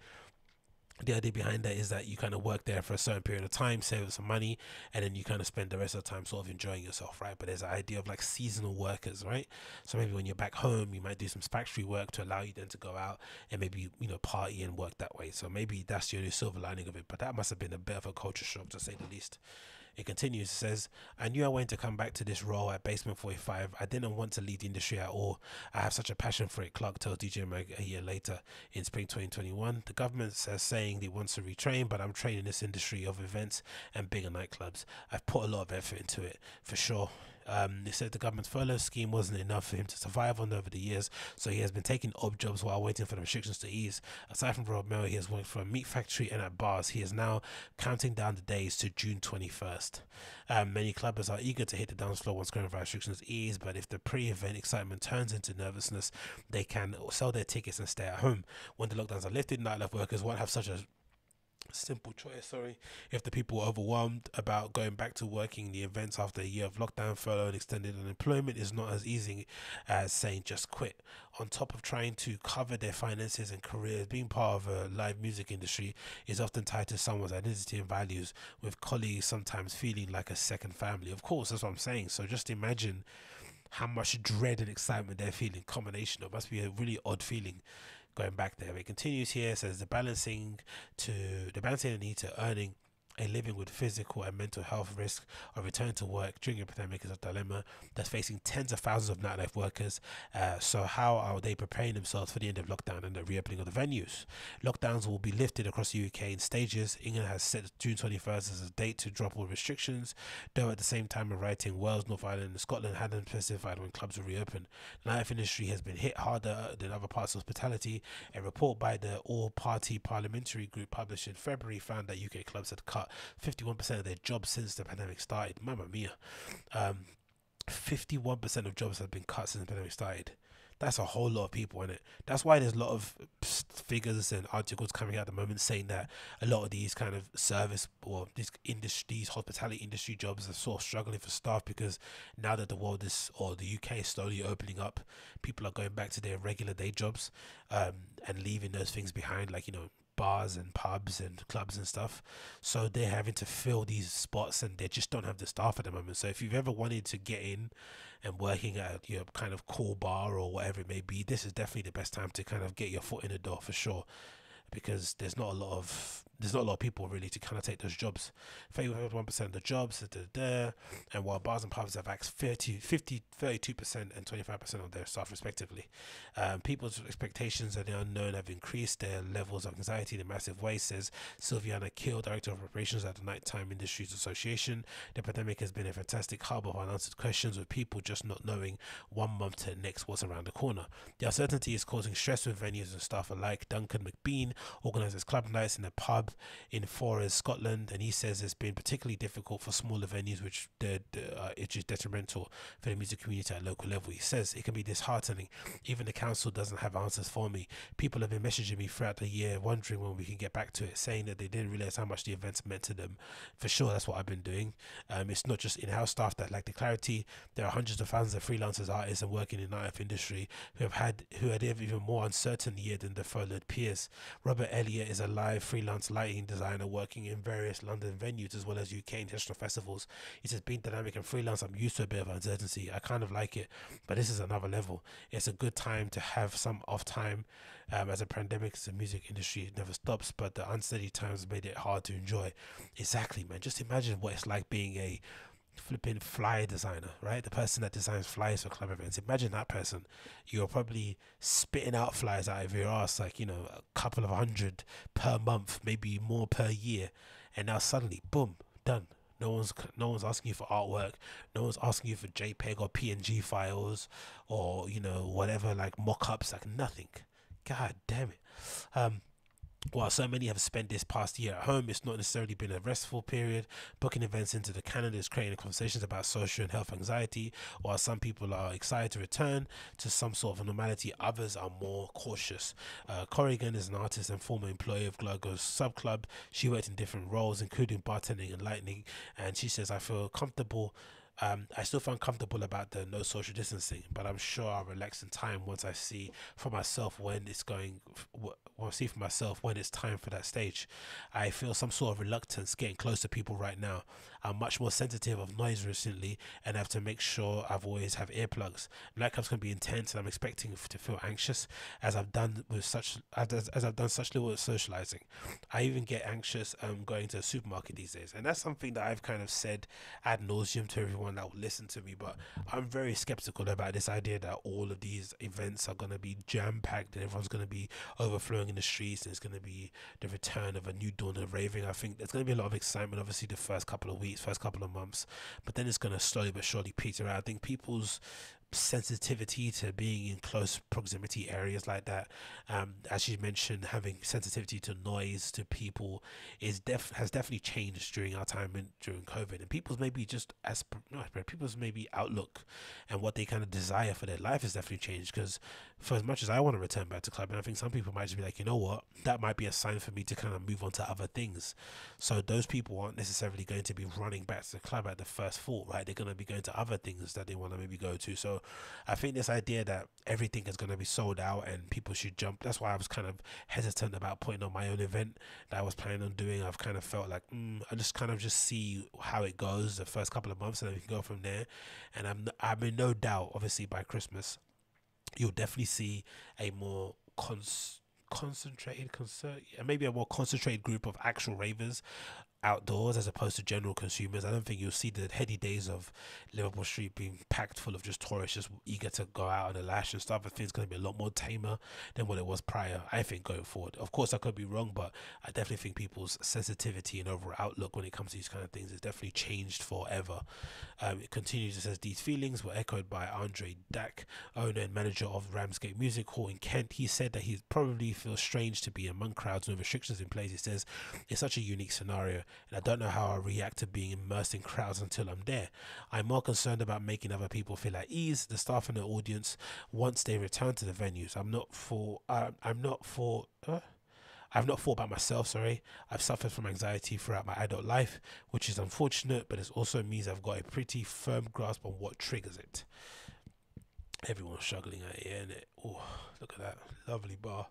the idea behind that is that you kind of work there for a certain period of time, save some money, and then you kind of spend the rest of the time sort of enjoying yourself, right? But there's an idea of like seasonal workers, right? So maybe when you're back home, you might do some factory work to allow you then to go out and maybe, you know, party and work that way. So maybe that's the only silver lining of it. But that must have been a bit of a culture shock to say the least. It continues, it says, I knew I wanted to come back to this role at Basement 45. I didn't want to leave the industry at all. I have such a passion for it, Clark tells DJ Mag a year later in spring 2021. The government says saying they want to retrain, but I'm training this industry of events and bigger nightclubs. I've put a lot of effort into it, for sure. Um, they said the government's furlough scheme wasn't enough for him to survive on over the years, so he has been taking odd jobs while waiting for the restrictions to ease. Aside from Royal Mail, he has worked for a meat factory and at bars. He is now counting down the days to June 21st. Um, many clubbers are eager to hit the dance floor once coronavirus restrictions ease, but if the pre-event excitement turns into nervousness, they can sell their tickets and stay at home. When the lockdowns are lifted, nightlife workers won't have such a simple choice sorry. If the people are overwhelmed about going back to working the events after a year of lockdown furlough and extended unemployment is not as easy as saying just quit. On top of trying to cover their finances and careers being part of a live music industry is often tied to someone's identity and values with colleagues sometimes feeling like a second family. Of course that's what i'm saying. So just imagine how much dread and excitement they're feeling. Combination of must be a really odd feeling going back there. It continues here, says the balancing to the balancing the need to earning a living with physical and mental health risk of return to work during a pandemic is a dilemma that's facing tens of thousands of nightlife workers. Uh, so, how are they preparing themselves for the end of lockdown and the reopening of the venues? Lockdowns will be lifted across the UK in stages. England has set June 21st as a date to drop all restrictions, though at the same time of writing, Wales, North Ireland, and Scotland hadn't specified when clubs will reopen. The nightlife industry has been hit harder than other parts of hospitality. A report by the All Party Parliamentary Group published in February found that UK clubs had cut 51% of their jobs since the pandemic started. Mamma mia. Um, 51% of jobs have been cut since the pandemic started. That's a whole lot of people in it. That's why there's a lot of figures and articles coming out at the moment saying that a lot of these kind of service or these industry, these hospitality industry jobs are sort of struggling for staff because now that the world is or the UK is slowly opening up, people are going back to their regular day jobs um, and leaving those things behind, like you know bars and pubs and clubs and stuff. So they're having to fill these spots and they just don't have the staff at the moment. So if you've ever wanted to get in and working at your kind of cool bar or whatever it may be, this is definitely the best time to kind of get your foot in the door for sure. Because there's not a lot of there's not a lot of people really to kind of take those jobs. 31% of the jobs, da, da, da, and while bars and pubs have axed 30, 50, 32% and 25% of their staff, respectively. Um, people's expectations and the unknown have increased their levels of anxiety in a massive way, says Sylviana Kill, Director of Operations at the Nighttime Industries Association. The pandemic has been a fantastic hub of unanswered questions, with people just not knowing one month to next what's around the corner. The uncertainty is causing stress with venues and staff alike. Duncan McBean organizes club nights in the pub in Forres, Scotland, and he says it's been particularly difficult for smaller venues, which uh, it is detrimental for the music community at local level. He says it can be disheartening. Even the council doesn't have answers for me. People have been messaging me throughout the year, wondering when we can get back to it, saying that they didn't realize how much the events meant to them. For sure, that's what I've been doing. Um, it's not just in-house staff that lack the clarity. There are hundreds of thousands of freelancers, artists, and working in the industry who have had who had even more uncertain year than the furloughed peers. Robert Elliott is a live freelance lighting designer working in various London venues as well as UK international festivals. He says, being dynamic and freelance, I'm used to a bit of uncertainty. I kind of like it, but this is another level. It's a good time to have some off time. Um, as a pandemic, the music industry never stops, but the unsteady times made it hard to enjoy. Exactly, man. Just imagine what it's like being a flipping flyer designer, right? The person that designs flyers for club events. Imagine that person. You're probably spitting out flyers out of your ass, like, you know, a couple of hundred per month, maybe more per year. And now suddenly, boom, done. No one's no one's asking you for artwork. No one's asking you for JPEG or PNG files or you know whatever like mock-ups. Like nothing. God damn it. Um, while so many have spent this past year at home, it's not necessarily been a restful period. Booking events into the calendar is creating conversations about social and health anxiety. While some people are excited to return to some sort of normality, others are more cautious. Uh, Corrigan is an artist and former employee of Glasgow's Sub Club. She worked in different roles, including bartending and lighting, and she says, I feel comfortable um, I still feel uncomfortable about the no social distancing, but I'm sure I'll relax in time once I see for myself when it's going. Well, see for myself when it's time for that stage. I feel some sort of reluctance getting close to people right now. I'm much more sensitive of noise recently, and I have to make sure I've always have earplugs. Nightclubs can be intense, and I'm expecting to feel anxious as I've done with such as, as I've done such little socializing. I even get anxious um, going to a supermarket these days, and that's something that I've kind of said ad nauseum to everyone that will listen to me. But I'm very skeptical about this idea that all of these events are going to be jam packed and everyone's going to be overflowing in the streets. And it's going to be the return of a new dawn of raving. I think there's going to be a lot of excitement, obviously, the first couple of weeks first couple of months, but then it's going to slowly but surely peter out. I think people's sensitivity to being in close proximity areas like that. Um, as you mentioned, having sensitivity to noise to people is def has definitely changed during our time in, during COVID, and people's maybe just as people's maybe outlook and what they kind of desire for their life has definitely changed. Because for as much as I want to return back to club, and I think some people might just be like, you know what, that might be a sign for me to kind of move on to other things. So those people aren't necessarily going to be running back to the club at the first thought, right? They're going to be going to other things that they want to maybe go to. So I think this idea that everything is going to be sold out and people should jump. That's why I was kind of hesitant about putting on my own event that I was planning on doing. I've kind of felt like mm, I just kind of just see how it goes the first couple of months, and then we can go from there. And I'm I'm in no doubt, obviously by Christmas, you'll definitely see a more cons concentrated concert maybe a more concentrated group of actual ravers outdoors as opposed to general consumers. I don't think you'll see the heady days of Liverpool Street being packed full of just tourists just eager to go out on the lash and stuff. I think it's going to be a lot more tamer than what it was prior, I think, going forward. Of course, I could be wrong, but I definitely think people's sensitivity and overall outlook when it comes to these kind of things has definitely changed forever. Um, it continues, it says, these feelings were echoed by Andre Dack, owner and manager of Ramsgate Music Hall in Kent. He said that he probably feels strange to be among crowds with restrictions in place. He says, it's such a unique scenario and I don't know how I react to being immersed in crowds until I'm there. I'm more concerned about making other people feel at ease, the staff and the audience, once they return to the venues. I'm not for. Uh, I'm not for. Uh, I've not thought about myself, sorry. I've suffered from anxiety throughout my adult life, which is unfortunate, but it also means I've got a pretty firm grasp on what triggers it. Everyone's struggling at it, isn't it? Oh, look at that. Lovely bar.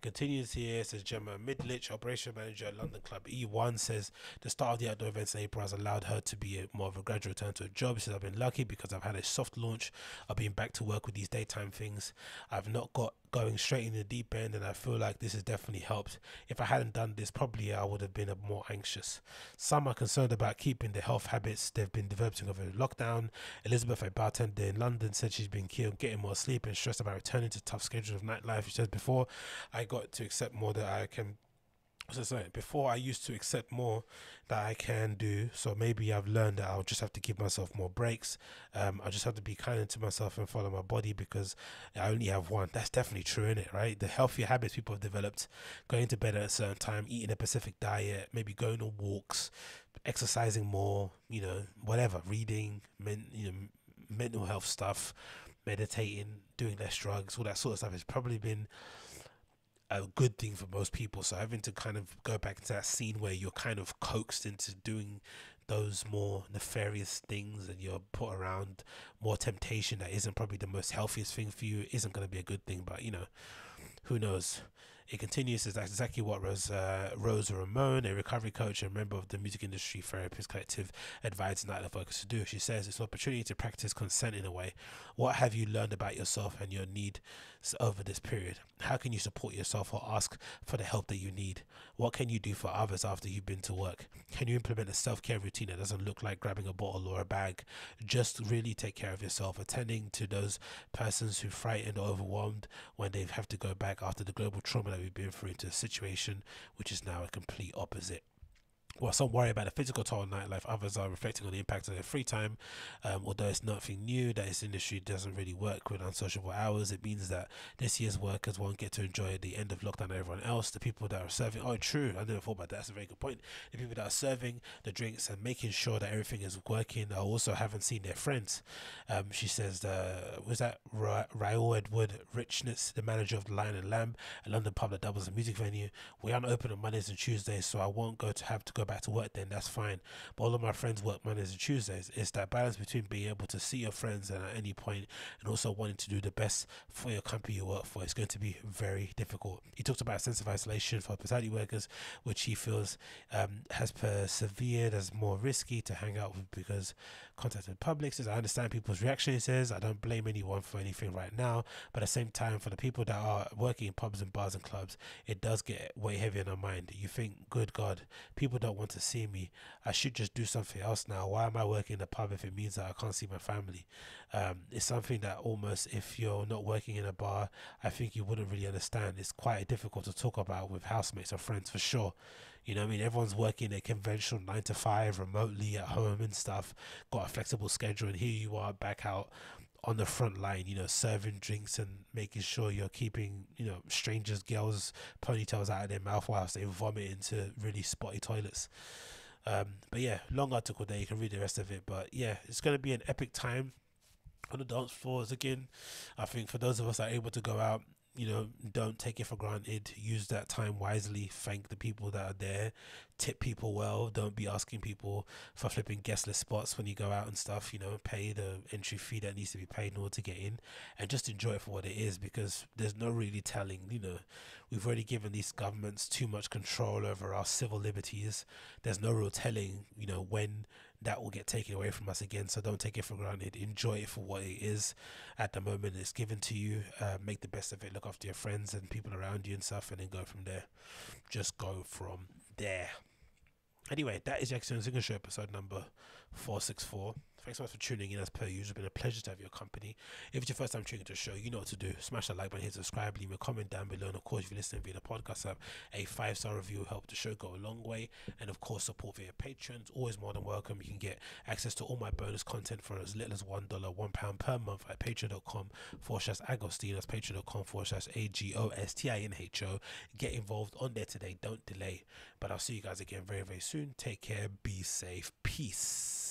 Continues here, says Gemma Midlich, operation manager at London Club E1, says the start of the outdoor events in April has allowed her to be a, more of a gradual return to a job. She says, I've been lucky because I've had a soft launch. I've been back to work with these daytime things. I've not got going straight in the deep end, and I feel like this has definitely helped. If I hadn't done this, probably I would have been more anxious. Some are concerned about keeping the health habits they've been developing over lockdown. Elizabeth, a bartender in London, said she's been killed, getting more sleep and stressed about returning to tough schedule of nightlife. She says, Before I got to accept more that I can so sorry, before I used to accept more that I can do. So maybe I've learned that I'll just have to give myself more breaks. Um, I just have to be kinder to myself and follow my body because I only have one. That's definitely true in it, right? The healthier habits people have developed, going to bed at a certain time, eating a specific diet, maybe going on walks, exercising more, you know, whatever, reading, men, you know, mental health stuff, meditating, doing less drugs, all that sort of stuff has probably been a good thing for most people. So having to kind of go back to that scene where you're kind of coaxed into doing those more nefarious things and you're put around more temptation that isn't probably the most healthiest thing for you isn't going to be a good thing. But you know, who knows? It continues as that's exactly what Rose, uh, Rosa Ramon, a recovery coach and member of the Music Industry Therapist Collective, advised nightlife workers to do. She says it's an opportunity to practice consent in a way. What have you learned about yourself and your need over this period? How can you support yourself or ask for the help that you need? What can you do for others after you've been to work? Can you implement a self care routine that doesn't look like grabbing a bottle or a bag? Just really take care of yourself, attending to those persons who frightened or overwhelmed when they have to go back after the global trauma that we've been through into a situation which is now a complete opposite while some worry about the physical toll on nightlife, others are reflecting on the impact of their free time. Um, although it's nothing new that this industry doesn't really work with unsociable hours, it means that this year's workers won't get to enjoy the end of lockdown and everyone else. The people that are serving, oh, true, I never thought about that. That's a very good point. The people that are serving the drinks and making sure that everything is working are also haven't seen their friends. Um, she says, uh, was that Ra- Raoul Edward Richness, the manager of the Lion and Lamb, a London pub that doubles a music venue? We aren't open on Mondays and Tuesdays, so I won't go to have to go back to work, then that's fine. But all of my friends work Mondays and Tuesdays. It's that balance between being able to see your friends and at any point and also wanting to do the best for your company you work for. It's going to be very difficult. He talked about a sense of isolation for hospitality workers, which he feels um, has persevered as more risky to hang out with because contact with public says I understand people's reaction. He says I don't blame anyone for anything right now, but at the same time, for the people that are working in pubs and bars and clubs, it does get way heavy on our mind. You think, good God, people don't want to see me. I should just do something else now. Why am I working in a pub if it means that I can't see my family? Um, it's something that almost, if you're not working in a bar, I think you wouldn't really understand. It's quite difficult to talk about with housemates or friends for sure. You know, I mean, everyone's working a conventional nine to five remotely at home and stuff, got a flexible schedule, and here you are back out on the front line, you know, serving drinks and making sure you're keeping, you know, strangers' girls' ponytails out of their mouth whilst they vomit into really spotty toilets. Um, but yeah, long article there. You can read the rest of it. But yeah, it's going to be an epic time on the dance floors again. I think for those of us that are able to go out, you know, don't take it for granted. Use that time wisely. Thank the people that are there. Tip people well. Don't be asking people for flipping guest list spots when you go out and stuff. You know, pay the entry fee that needs to be paid in order to get in, and just enjoy it for what it is. Because there's no really telling. You know, we've already given these governments too much control over our civil liberties. There's no real telling. You know when that will get taken away from us again. So don't take it for granted. Enjoy it for what it is at the moment. It's given to you. Uh, make the best of it. Look after your friends and people around you and stuff, and then go from there. Just go from there. Anyway, that is Agostinho Zinga Show episode number 464. Thanks so much for tuning in as per usual. It's been a pleasure to have your company. If it's your first time tuning into the show, you know what to do. Smash that like button, hit subscribe, leave a comment down below. And of course, if you're listening via the podcast app, a five star review will help the show go a long way. And of course, support via Patreon. Always more than welcome. You can get access to all my bonus content for as little as $1, £1 per month at patreon.com forward slash Agostinho. That's patreon.com forward slash A G O S T I N H O. Get involved on there today. Don't delay. But I'll see you guys again very, very soon. Take care. Be safe. Peace.